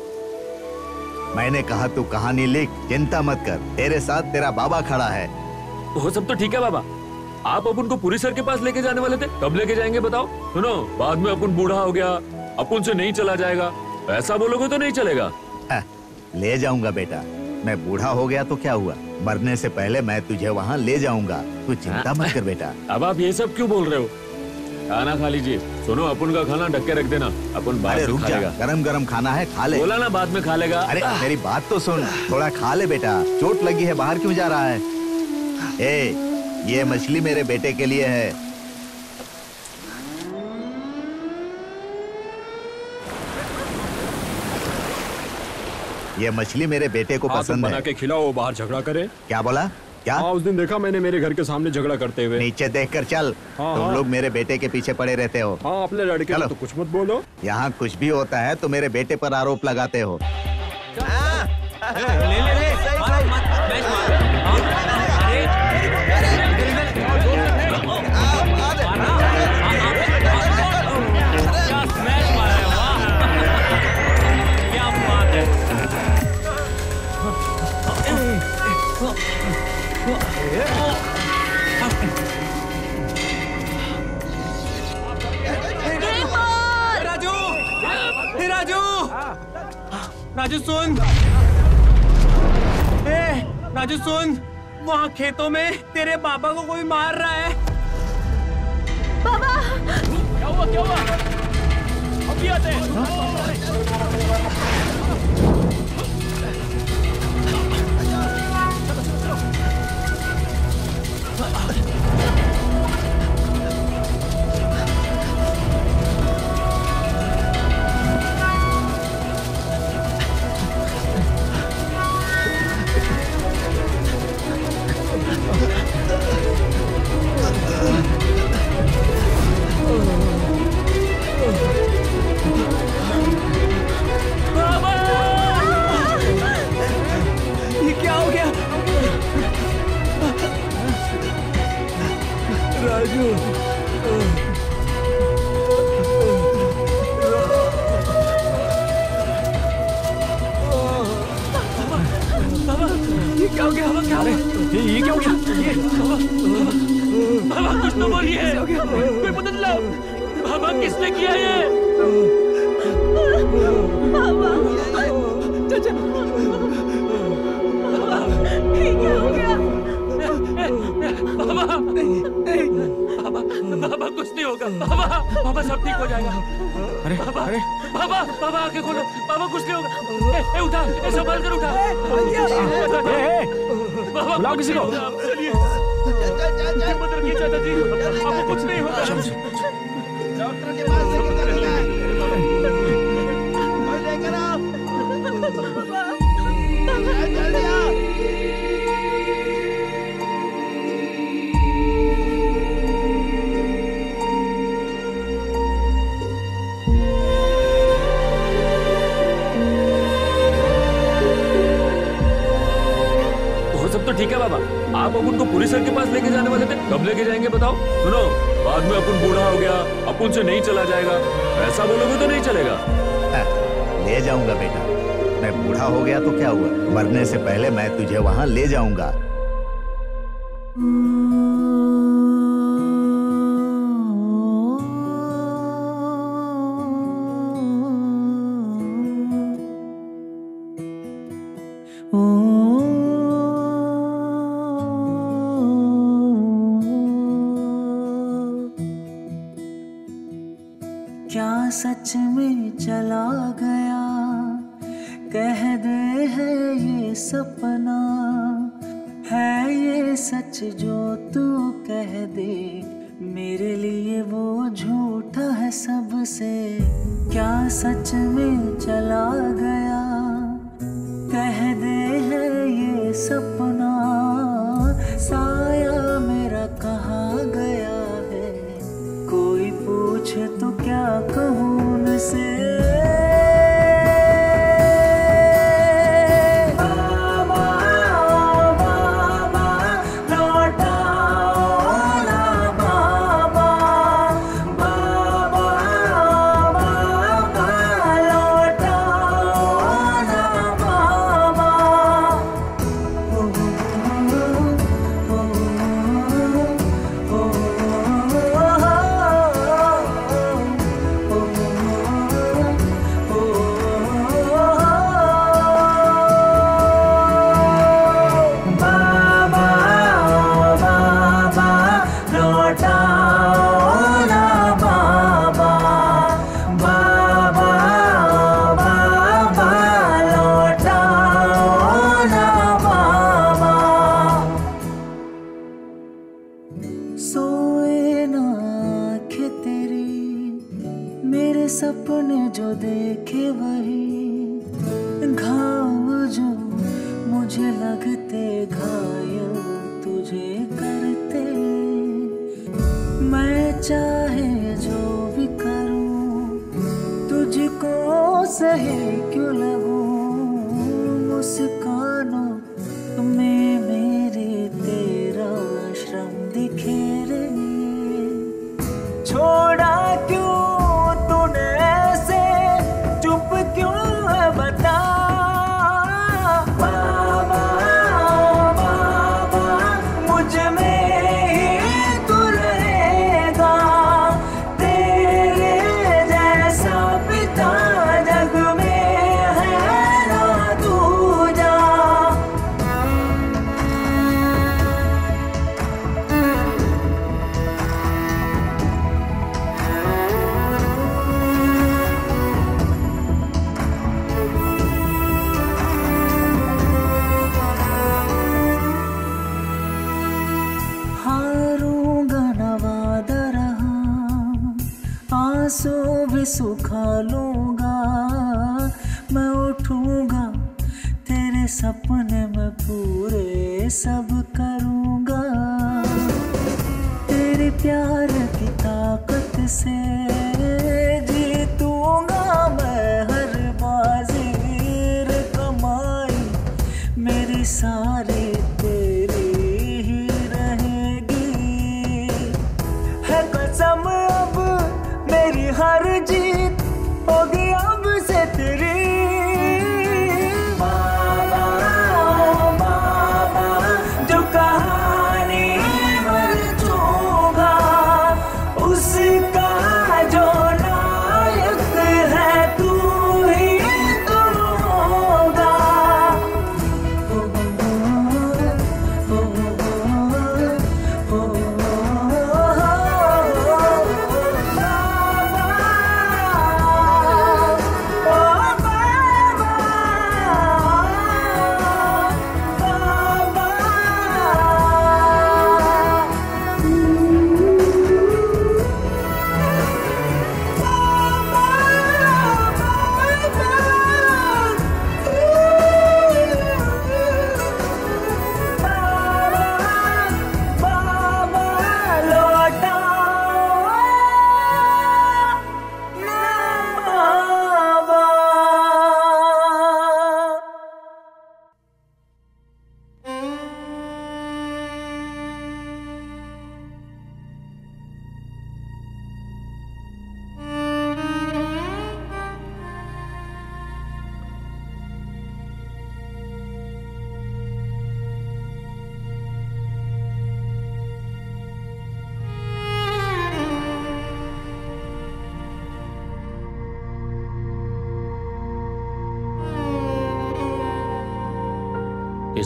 मैंने कहा तू कहानी लिख चिंता मत कर। तेरे साथ तेरा बाबा खड़ा है। वो सब तो ठीक है बाबा। आप अपुन को पुरी सर के पास लेके जाने वाले थे? कब लेके जाएँगे बताओ? सुनो बाद में अपुन बूढ़ा हो गया। अपुन से नहीं चला जाएगा। ऐसा बोलोगे तो नहीं चलेगा। हाँ, ले जाऊँगा बेटा। मैं बूढ़ा हो गया तो क्या हुआ? मरने से पहले मैं तुझे वहाँ ले जाऊँगा। तू चिंता मत कर बेटा। अब आप ये सब क्यों बोल रहे हो? खाना खा लीजिए। सुनो अपन का खाना ढक के रख देना। अपन बाद में रुक खा लेगा। गरम गरम खाना है खा ले। बोला ना बाद में खा लेगा। अरे मेरी बात तो सुन। थोड़ा खा ले बेटा। चोट लगी है बाहर क्यों जा रहा है? ए ये मछली मेरे बेटे के लिए है। ये मछली मेरे बेटे को हाँ, पसंद बना है। के खिलाओ वो बाहर झगड़ा करे। क्या बोला? क्या? हाँ उस दिन देखा मैंने मेरे घर के सामने झगड़ा करते हुए। नीचे देख कर चल। हाँ, तुम हाँ। लोग मेरे बेटे के पीछे पड़े रहते हो। हाँ अपने लड़के को तो कुछ मत बोलो। यहाँ कुछ भी होता है तो मेरे बेटे पर आरोप लगाते हो। ले ले ले। राजू सुन ए राजू सुन वहाँ खेतों में तेरे पापा को कोई मार रहा है? पापा क्या हुआ क्या हुआ? अभी आते हैं? हो गया ये बाबा कुछ तो बोलिए कोई मदद लाओ बाबा किसने किया ये बाबा चाचा बाबा क्या हो गया बाबा बाबा बाबा कुछ नहीं होगा। बाबा बाबा सब ठीक हो जाएगा। अरे बाबा अरे। बाबा बाबा आके खोलो। बाबा कुछ नहीं होगा। ए, ए उठा। ए संभाल कर उठा। बाबा बुलाओ किसी को। चलिए। हिम्मत रखिए चाचा जी आपको कुछ नहीं होगा। डॉक्टर के पास ठीक है बाबा। आप अपन को पुलिस सर के पास लेके जाने वाले थे, कब लेके जाएँगे बताओ? सुनो, बाद में अपन बूढ़ा हो गया, अपन से नहीं चला जाएगा। ऐसा बोलोगे तो नहीं चलेगा। ले जाऊँगा बेटा। मैं बूढ़ा हो गया तो क्या हुआ? मरने से पहले मैं तुझे वहाँ ले जाऊँगा।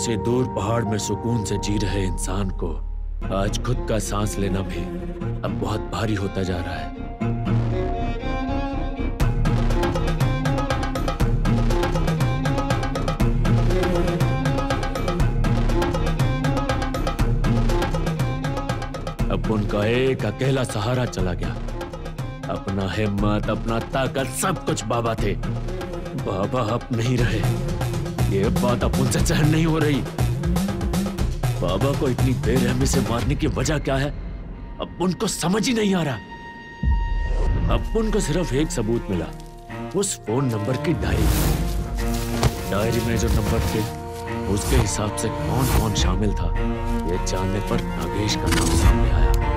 किसी दूर पहाड़ में सुकून से जी रहे इंसान को आज खुद का सांस लेना भी अब बहुत भारी होता जा रहा है। अब उनका एक अकेला सहारा चला गया। अपना हिम्मत, अपना ताकत, सब कुछ बाबा थे। बाबा अब नहीं रहे। ये बात अब उनसे सहन नहीं हो रही। बाबा को इतनी बेरहमी से मारने की वजह क्या है? अब उनको समझ ही नहीं आ रहा। अब उनको सिर्फ़ एक सबूत मिला, उस फ़ोन नंबर की डायरी। डायरी में जो नंबर थे, उसके हिसाब से कौन कौन शामिल था, ये जानने पर नागेश का नाम सामने आया।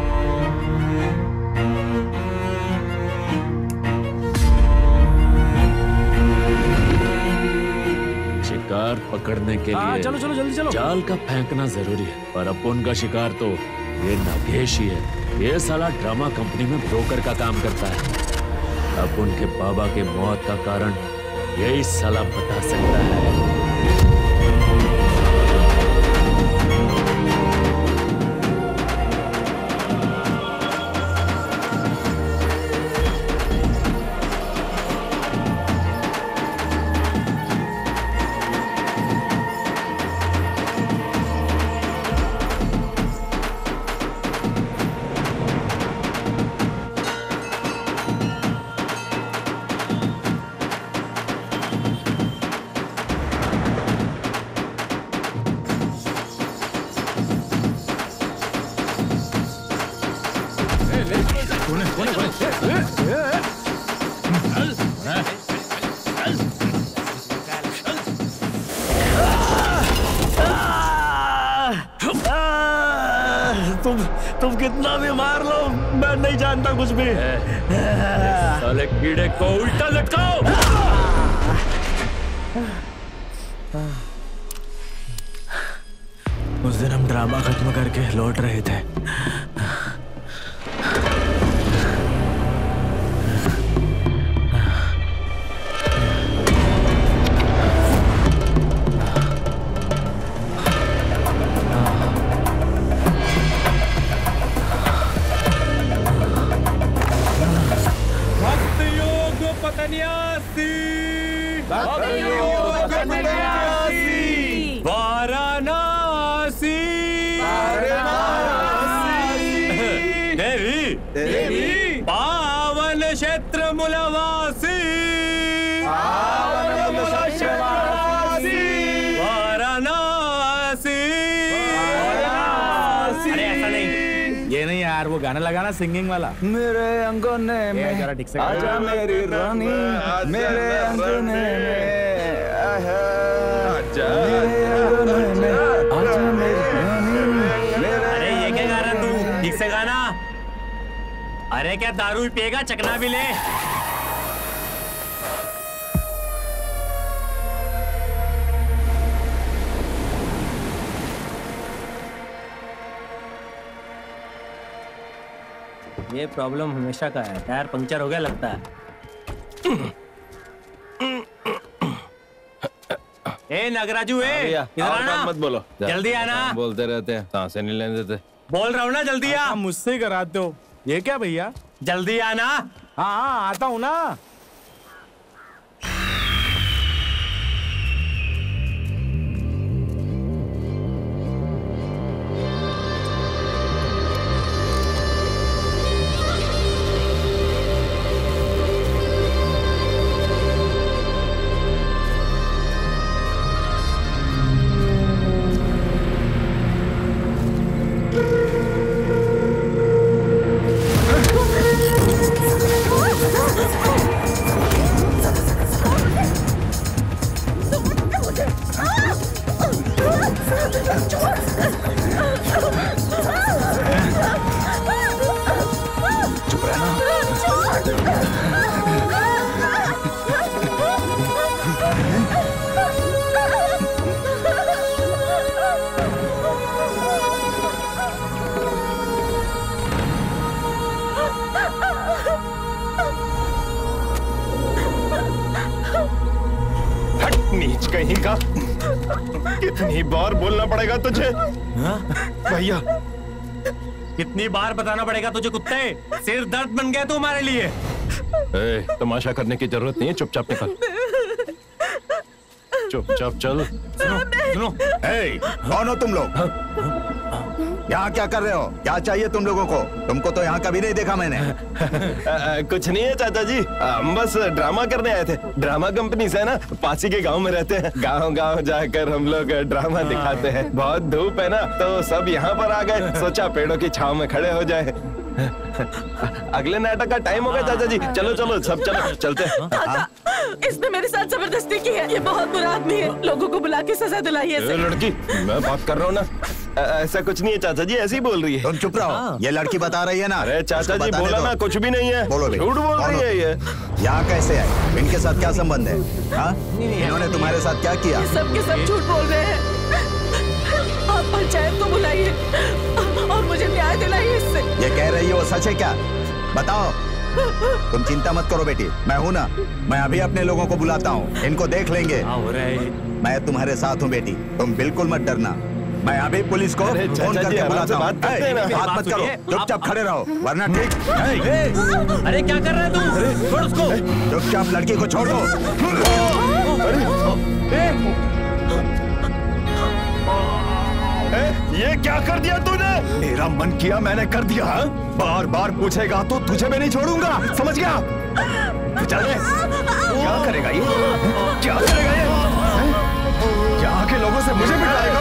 पकड़ने के हाँ, लिए चलो, चलो, जल्दी चलो। जाल का फेंकना ज़रूरी है। पर अपन का शिकार तो ये नागेश ही है। ये साला ड्रामा कंपनी में ब्रोकर का काम करता है। अब उनके बाबा के मौत का कारण यही साला बता सकता है। कुछ भी साले कीड़े को उल्टा ये सकता आजा मेरी रानी मेरे अंगने में आजा मेरे अंगने में आजा मेरी रानी। मेरे अरे ये क्या गा रहा तू? ठीक से गाना? अरे क्या दारू भी पिएगा? चकना भी ले। ये प्रॉब्लम हमेशा का है। टायर पंक्चर हो गया लगता है। ए नगराजू ए इधर आना। मत बोलो। जल्दी आना। बोलते रहते हैं। साँसें नहीं लेने देते? बोल रहा हूँ ना जल्दी आ। मुझसे कराते हो। ये क्या भैया? जल्दी आना। हाँ हाँ आता हूँ ना। का कितनी बार बोलना पड़ेगा तुझे? भैया। कितनी बार बताना पड़ेगा तुझे कुत्ते? सिर दर्द बन गया तू हमारे लिए। ए, तमाशा करने की ज़रूरत नहीं है चुपचाप निकल। चुपचाप चल। सुनो ए, कौन हो तुम लोग? यहाँ क्या कर रहे हो? क्या चाहिए तुम लोगों को? तुमको तो यहाँ कभी नहीं देखा मैंने। कुछ नहीं है चाचा जी हम बस ड्रामा करने आए थे। ड्रामा कंपनी से है ना? पासी के गाँव में रहते हैं। गाँव गाँव जाकर हम लोग ड्रामा दिखाते हैं। बहुत धूप है ना? तो सब यहाँ पर आ गए। सोचा पेड़ों की छाव में खड़े हो जाए। अगले नाटक का टाइम हो गया चाचा जी चलो चलो सब चलो चलते हैं। इसने मेरे साथ ज़बरदस्ती की है। ये बहुत बुरा आदमी है। लोगों को बुला के सजा दिलाई है लड़की मैं बात कर रहा हूँ ना। ऐसा कुछ नहीं है चाचा जी ऐसे ही बोल रही है। तुम चुप रहो। ये लड़की बता रही है ना अरे चाचा जी बोला ना कुछ भी नहीं है। बोलो झूठ बोल रही है ये। यहाँ कैसे आए इनके साथ क्या संबंध है? हाँ? इन्होंने तुम्हारे साथ क्या किया? ये सब के सब झूठ बोल रहे हैं। आप पंचायत को बुलाइए और मुझे न्याय दिलाइए इससे। ये कह रही है वो सच है क्या? बताओ। तुम चिंता मत करो बेटी मैं हूँ ना। मैं अभी अपने लोगों को बुलाता हूँ। इनको देख लेंगे। मैं तुम्हारे साथ हूँ बेटी। तुम बिल्कुल मत डरना। मैं अभी पुलिस को फ़ोन करके बुलाता हूँ। बात हैं मत करो। चुपचाप खड़े रहो वरना ठीक? अरे क्या कर रहा है तू छोड़ उसको। चुपचाप लड़की को छोड़ दो। ये क्या कर दिया तूने? मेरा मन किया मैंने कर दिया बार बार पूछेगा तो तुझे मैं नहीं छोड़ूँगा। समझ गया? चल रे। क्या करेगा ये? क्या करेगा ये? यहाँ के लोगों से मुझे बिठाएगा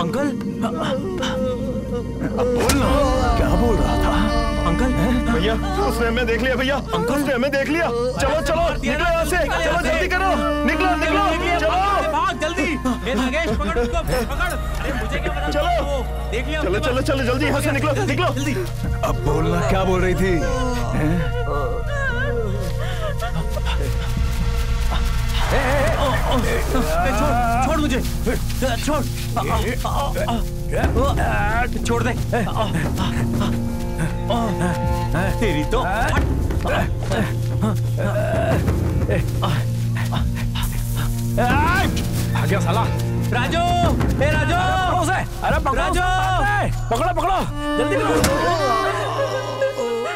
अंकल? बोलना क्या बोल रहा था? अंकल? भैया उसने हमें देख लिया भैया। अंकल? उसने हमें देख लिया। चलो चलो निकलो यहाँ से। चलो जल्दी करो। निकलो निकलो। चलो। भाग जल्दी। नागेश पकड़ उसको पकड़। अरे मुझे क्या पता चलो। देख लिया चलो चलो चलो जल्दी यहाँ से निकलो निकलो। जल्दी। अब बोलना क्या बोल रही थी? छोड़ छोड़ मुझे छोड़ छोड़ दे तेरी तो आ गया साला राजू ए राजू अरे पकड़ो राजू पकड़ो पकड़ो जल्दी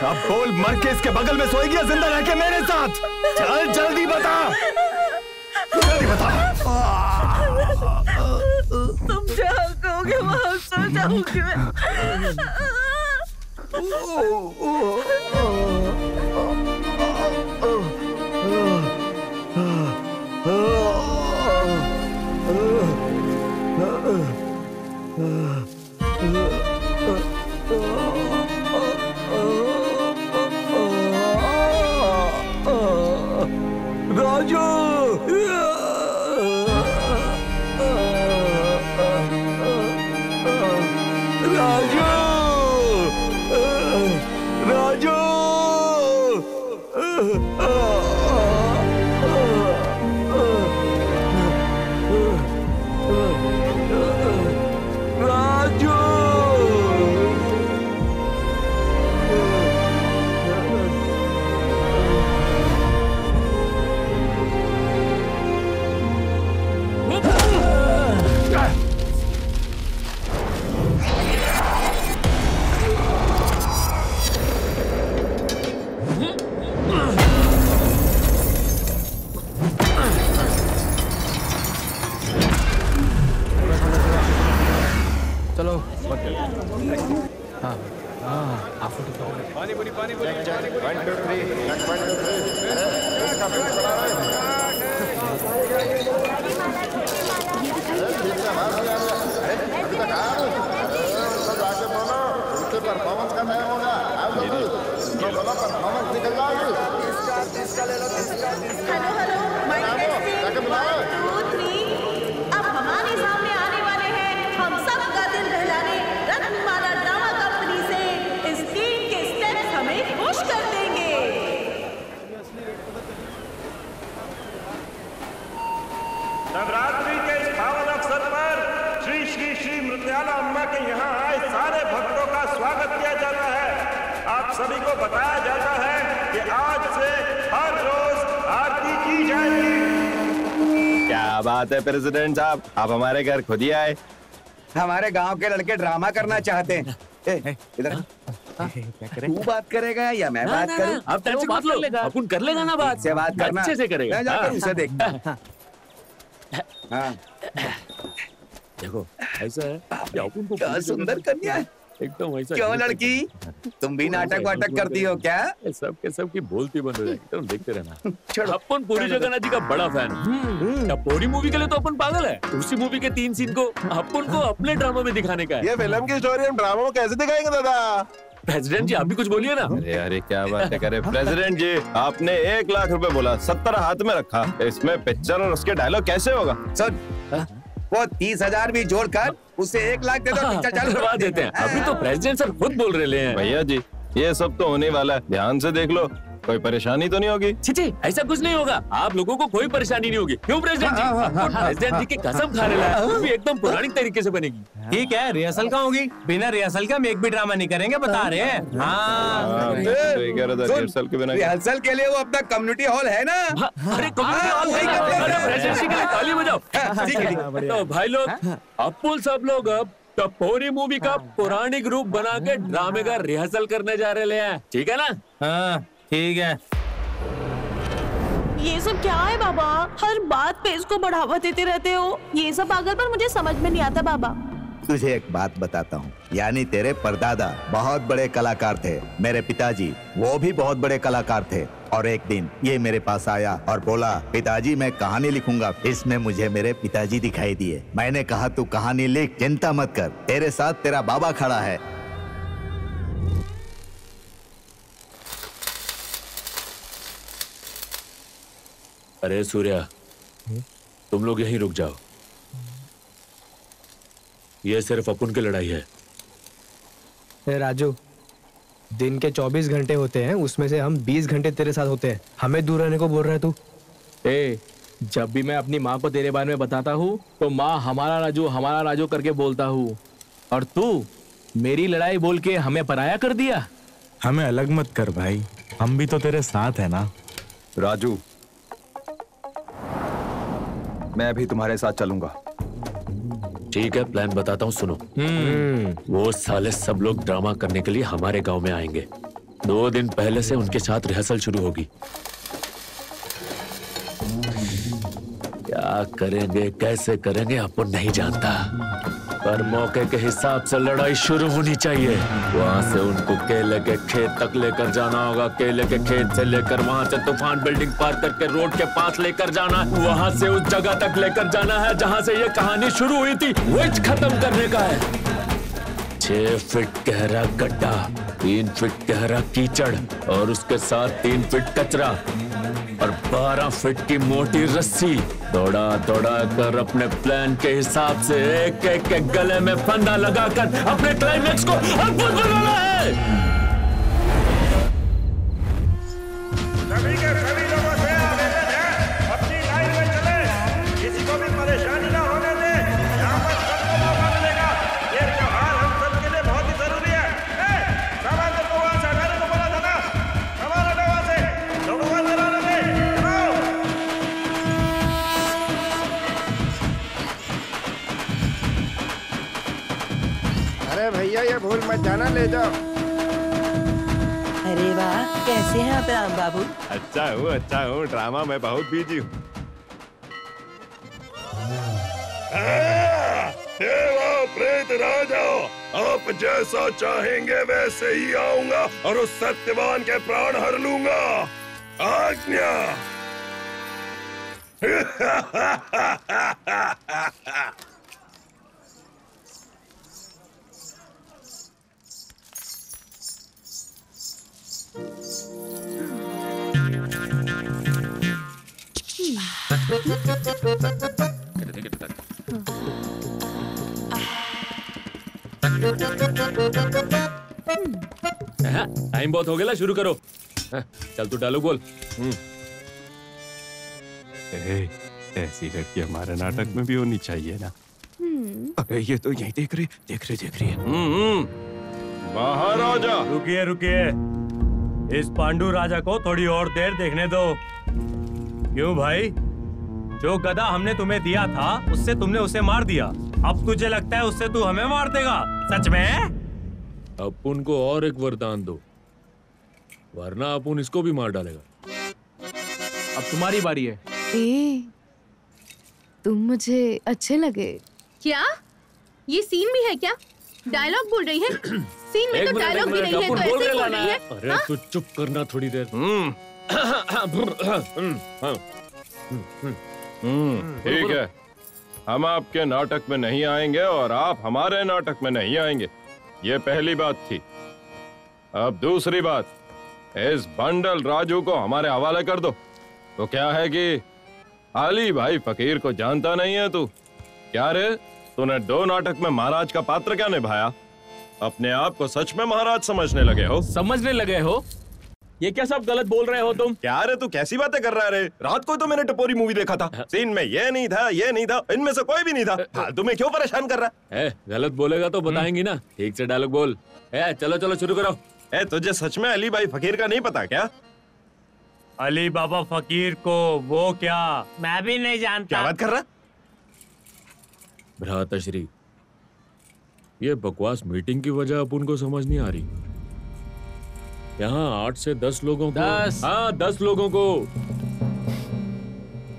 अब बोल मर के इसके बगल में सोएगी या ज़िंदा रह के मेरे साथ? चल जल्दी बता। जल्दी बता तुम जहाँ कहोगे वहाँ सो साहब आप हमारे घर खुद ही आए। हमारे गाँव के लड़के ड्रामा करना चाहते हैं। ए, इधर तू बात करेगा या मैं ना, बात करूँ? ना, आप टेंशन मत लो। अपन कर लेगा ना बात से बात करना। अच्छे से करेगा। मैं जाकर। उसे देखता हूँ। हाँ। देखो ऐसा है। कि अपन को क्या सुंदर कन्या है। एकदम ऐसा क्यों लड़की? तुम भी नाटक वाटक करती हो क्या? सब के सब की बोलती बंद हो जाएगी। तुम देखते रहना। अपन पूरी जगन्नाथ जी का बड़ा फ़ैन है। टपोरी मूवी के लिए तो अपन पागल है? उसी मूवी के तीन सीन को अपन को अपने ड्रामा में दिखाने का है। ये फ़िल्म की स्टोरी हम ड्रामा में कैसे दिखाएँगे दादा? प्रेसिडेंट जी आप भी कुछ बोलिए ना। अरे अरे क्या बात है? करे प्रेसिडेंट जी आपने एक लाख रुपए बोला सत्तर हाथ में रखा। इसमें पिक्चर और उसके डायलॉग कैसे होगा? सुन वो तीस हज़ार भी जोड़कर उसे एक लाख दे दो पिक्चर चालू करवा देते हैं। अभी तो प्रेसिडेंट सर खुद बोल रहे हैं। भैया जी ये सब तो होने वाला है। ध्यान से देख लो। कोई परेशानी तो नहीं होगी? छी ऐसा कुछ नहीं होगा। आप लोगों को कोई परेशानी नहीं होगी। क्यों प्रेसिडेंट जी? प्रेसिडेंट जी की कसम खाने लायक वो भी एकदम पुरानी तरीके से बनेगी। ठीक है रिहर्सल का होगी? बिना रिहर्सल का हम एक भी ड्रामा नहीं करेंगे बता रहे हैं। हाँ। रिहर्सल के बिना रिहर्सल के लिए वो अपना कम्युनिटी हॉल है ना? अरे कम्युनिटी हाँ, हॉल वही करते हैं। अरे प्रेसिडेंट जी के लिए ताली बजाओ। ठीक है, ठीक है। तो भाई लोग अपुल सब लोग अब टपोरी मूवी का पौराणिक रूप बना के ड्रामे का रिहर्सल करने जा रहे हैं। ठीक है ना? हाँ। ठीक है। ये सब क्या है बाबा? हर बात पे इसको बढ़ावा देते रहते हो। ये सब पागल पर मुझे समझ में नहीं आता बाबा। तुझे एक बात बताता हूँ। यानी तेरे परदादा बहुत बड़े कलाकार थे। मेरे पिताजी वो भी बहुत बड़े कलाकार थे। और एक दिन ये मेरे पास आया और बोला पिताजी मैं कहानी लिखूँगा। इसमें मुझे मेरे पिताजी दिखाई दिए। मैंने कहा तू कहानी लिख चिंता मत कर। तेरे साथ तेरा बाबा खड़ा है। अरे सूर्या तुम लोग यहीं रुक जाओ। ये सिर्फ़ अपुन की लड़ाई है। ए राजू दिन के 24 घंटे होते हैं उसमें से हम 20 घंटे तेरे साथ होते हैं। हमें दूर रहने को बोल रहा है तू। ए जब भी मैं अपनी माँ को तेरे बारे में बताता हूँ तो माँ हमारा राजू हमारा राजू करके बोलता हूँ। और तू मेरी लड़ाई बोल के हमें पराया कर दिया? हमें अलग मत कर भाई। हम भी तो तेरे साथ है ना। राजू मैं भी तुम्हारे साथ चलूँगा। ठीक है प्लान बताता हूँ सुनो। वो साले सब लोग ड्रामा करने के लिए हमारे गाँव में आएँगे। दो दिन पहले से उनके साथ रिहर्सल शुरू होगी। क्या करेंगे कैसे करेंगे आपको नहीं जानता। पर मौके के हिसाब से लड़ाई शुरू होनी चाहिए। वहाँ से उनको केले के खेत तक लेकर जाना होगा। केले के खेत से लेकर वहाँ से तूफ़ान बिल्डिंग पार करके रोड के पास लेकर जाना है। वहाँ से उस जगह तक लेकर जाना है जहाँ से ये कहानी शुरू हुई थी। वही खत्म करने का है। छह फीट गहरा गड्ढा, तीन फीट गहरा कीचड़ और उसके साथ तीन फीट कचरा और बारह फीट की मोटी रस्सी। दौड़ा दौड़ा कर अपने प्लान के हिसाब से एक एक के गले में फंदा लगाकर अपने क्लाइमेक्स को अद्भुत बनाना है। भैया ये भूल मत जाना ले जाओ। अरे वाह कैसे हैं आप राम बाबू? अच्छा हूँ अच्छा हूँ ड्रामा में बहुत बिज़ी हूँ। प्रेत राजा आप जैसा चाहेंगे वैसे ही आऊँगा और उस सत्यवान के प्राण हर लूँगा। आज्ञा। टाइम बहुत हो गया शुरू करो। चल तू डालो बोल हम्म। ए, ऐसी लड़की हमारे नाटक में भी होनी चाहिए ना। अरे ये तो यही देख रही देख रही देख रही है। महाराजा रुकिए रुकिए। इस पांडु राजा को थोड़ी और देर देखने दो। क्यों भाई? जो गदा हमने तुम्हें दिया था उससे तुमने उसे मार दिया। अब तुझे लगता है उससे तू हमें मार देगा सच में? अपुन को और एक वरदान दो वरना अपुन इसको भी मार डालेगा। अब तुम्हारी बारी है। ए, तुम मुझे अच्छे लगे। क्या? ये सीन भी है क्या? डायलॉग बोल रही है? सीन में तो डायलॉग भी नहीं है तो ऐसे बोल रही है अरे हाँ? तू चुप करना थोड़ी देर। हम्म, ठीक है। हम आपके नाटक में नहीं आएँगे और आप हमारे नाटक में नहीं आएँगे। ये पहली बात थी। अब दूसरी बात इस बंडल राजू को हमारे हवाले कर दो। तो क्या है कि अली भाई फकीर को जानता नहीं है तू? क्या रे? तूने दो नाटक में महाराज का पात्र क्या निभाया? अपने आप को सच में महाराज समझने लगे हो? समझने लगे हो? ये क्या सब गलत बोल रहे हो तुम? क्या रे तू कैसी बातें कर रहा है रे? रात को तो मैंने टपोरी मूवी देखा था। सीन में ये नहीं था ये नहीं था इनमें से कोई भी नहीं था। फालतू में क्यों परेशान कर रहा है? गलत बोलेगा तो बताएँगी ना। ठीक से डायलॉग बोल। ए, चलो चलो शुरू करो। ए तुझे सच में अली भाई फकीर का नहीं पता क्या? अली बाबा फकीर को वो क्या? मैं भी नहीं जानता। क्या बात कर रहा भ्राताश्री ये बकवास मीटिंग की वजह अपन को समझ नहीं आ रही। यहाँ आठ से दस लोगों को दस। हाँ दस लोगों को।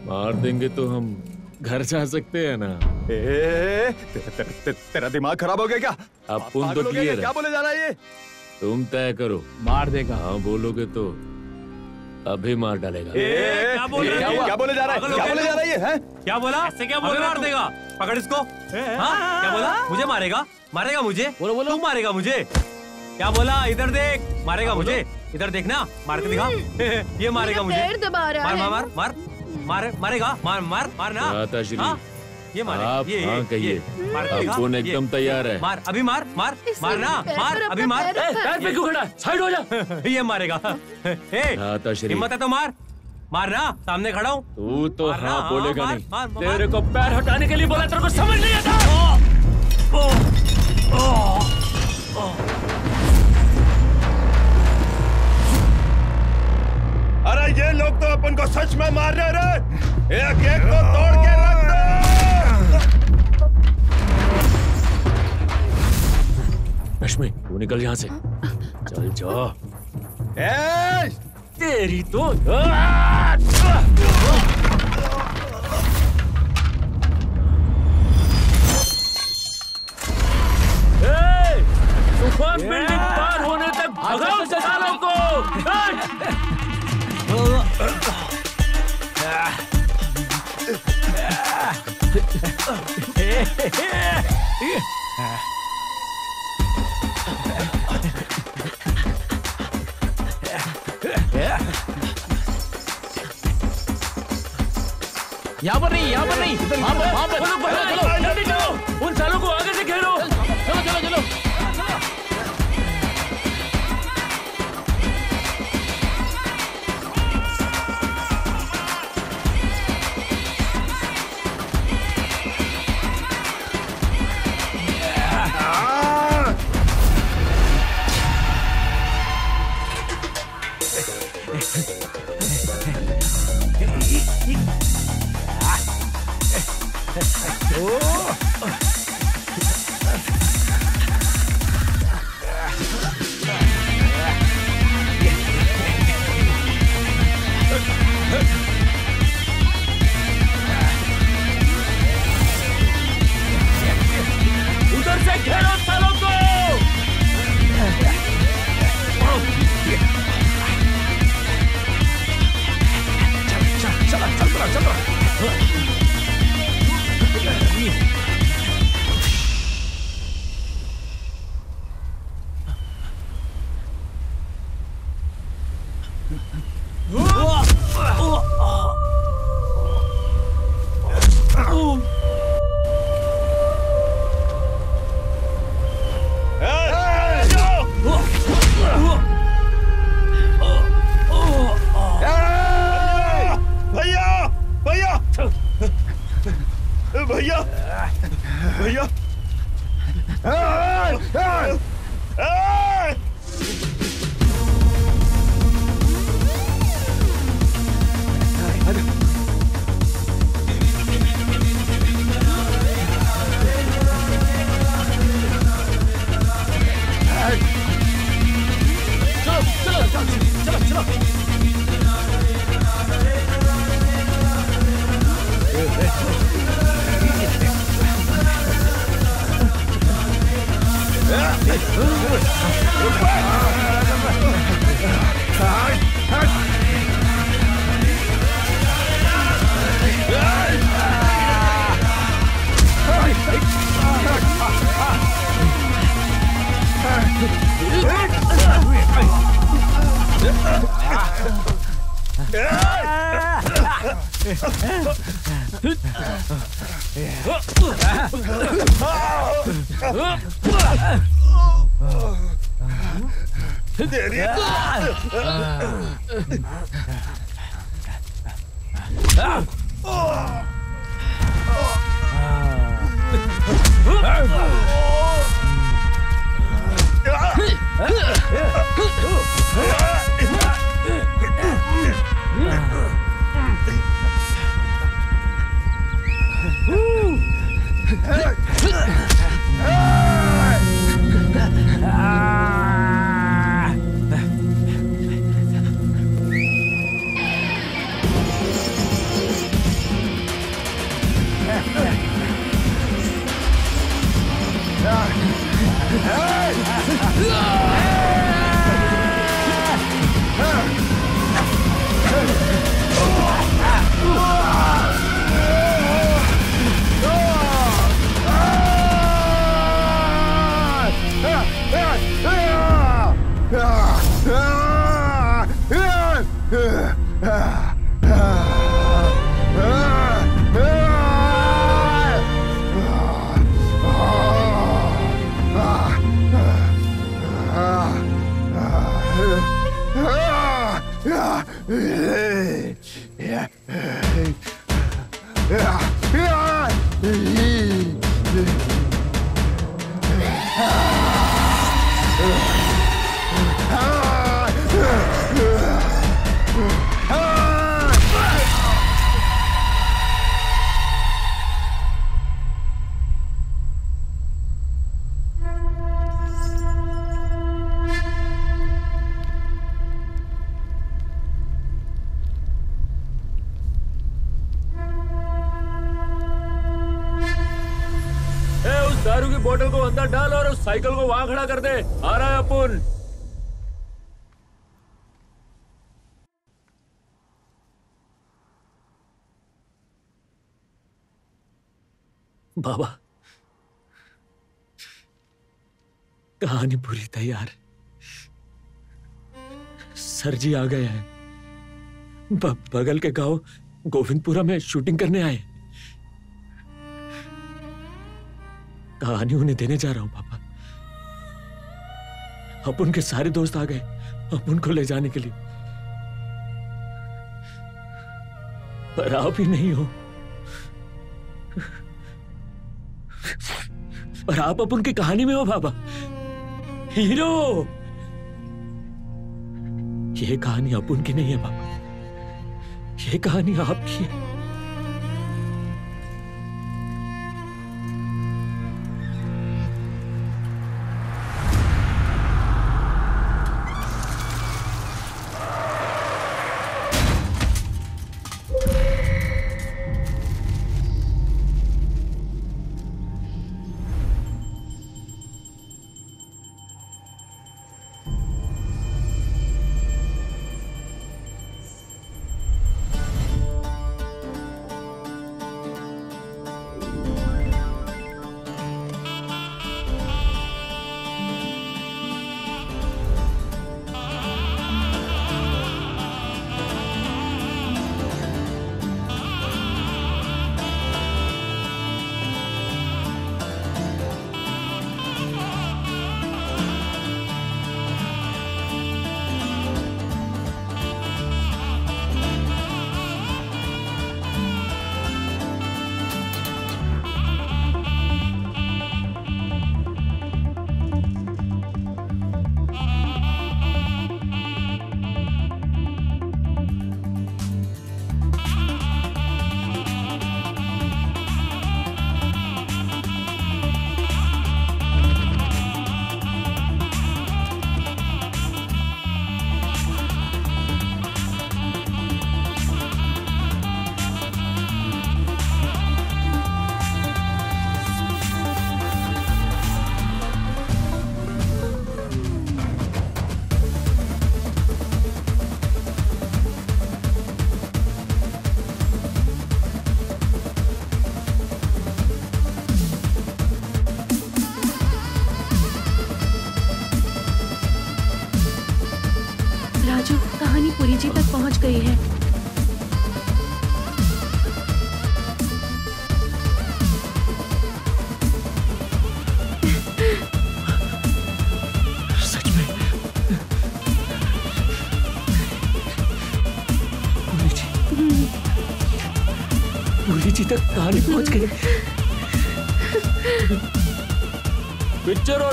मार देंगे तो हम घर जा सकते हैं ना। ए, ते, ते, ते, तेरा दिमाग खराब हो गया क्या? अपन तो क्लियर क्या? क्या बोले जा रहा है ये? तुम तय करो। मार देगा। हाँ बोलोगे तो अभी मार डालेगा। ए, क्या बोल रहा क्या है? क्या बोले जा रहा है? क्या बोले जा रहा है ये क्या बोला? ऐसे क्या बोल मार देगा पकड़ इसको। हाँ? क्या बोला? मुझे मारेगा? मारेगा मुझे? बोलो बोलो। तू मारेगा मुझे? क्या बोला? इधर देख। मारेगा मुझे? इधर देखना। मार के दिखा। ये मारेगा मुझे। पैर दबा रहा मार मार मार मार। मार मारेगा। मार मार मारना राता श्री। हाँ, ये मारे। आप ये हाँ कहिए ये, मार के दिखा, अपन ये, एकदम तैयार है। मार। अभी मार मार मारना पैर मार अभी मार। पैर है। पे क्यों खड़ा? साइड हो जा। ये मारेगा। हिम्मत है तो मार। मारना सामने खड़ा हूँ। तू तो हाँ बोलेगा नहीं। मार, मार, तेरे को पैर हटाने के लिए बोला तेरे को समझ नहीं आता। अरे ये लोग तो अपन को सच में मार रहे रे। एक एक को तोड़ के रख दो। रश्मि तू निकल यहाँ से। चल जा। तेरी तो तूफ़ान बिल्डिंग पार होने तक भगाओ सालों को। यहाँ पर नहीं। यहाँ पर नहीं वहाँ पर वहाँ पर उधर बाबा। कहानी पूरी तैयार। सर जी आ गए हैं। ब- बगल के गाँव गोविंदपुरा में शूटिंग करने आए। कहानी उन्हें देने जा रहा हूँ, पापा। अब उनके सारे दोस्त आ गए, अब उनको ले जाने के लिए। पर आप ही नहीं हो। और आप अब उनकी कहानी में हो, बाबा। हीरो! ये कहानी अब की नहीं है, बाबा। ये कहानी आपकी है।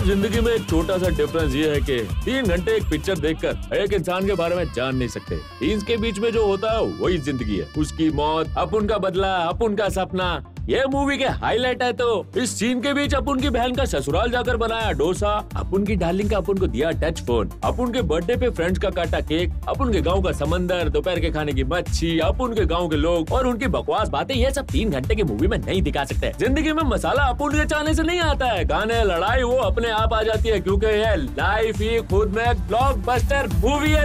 ज़िंदगी में एक छोटा सा डिफरेंस ये है कि तीन घंटे एक पिक्चर देखकर एक इंसान के बारे में जान नहीं सकते। इसके बीच में जो होता है, वही ज़िंदगी है। उसकी मौत अपन का बदला अपन का सपना, ये मूवी के हाईलाइट है तो इस सीन के बीच अपन की बहन का ससुराल जाकर बनाया डोसा अपुन की डार्लिंग का अपुन को दिया टच फ़ोन। अपुन के बर्थडे पे फ्रेंड्स का काटा केक अपुन के गाँव का समंदर, दोपहर के खाने की मच्छी अपुन के गाँव के लोग और उनकी बकवास बातें ये सब तीन घंटे की मूवी में नहीं दिखा सकते। ज़िंदगी में मसाला अपुन के चाहने से नहीं आता है। गाने, लड़ाई, वो अपने आप आ जाती है, क्यूँकी लाइफ ही खुद में ब्लॉक ब्लॉकबस्टर मूवी है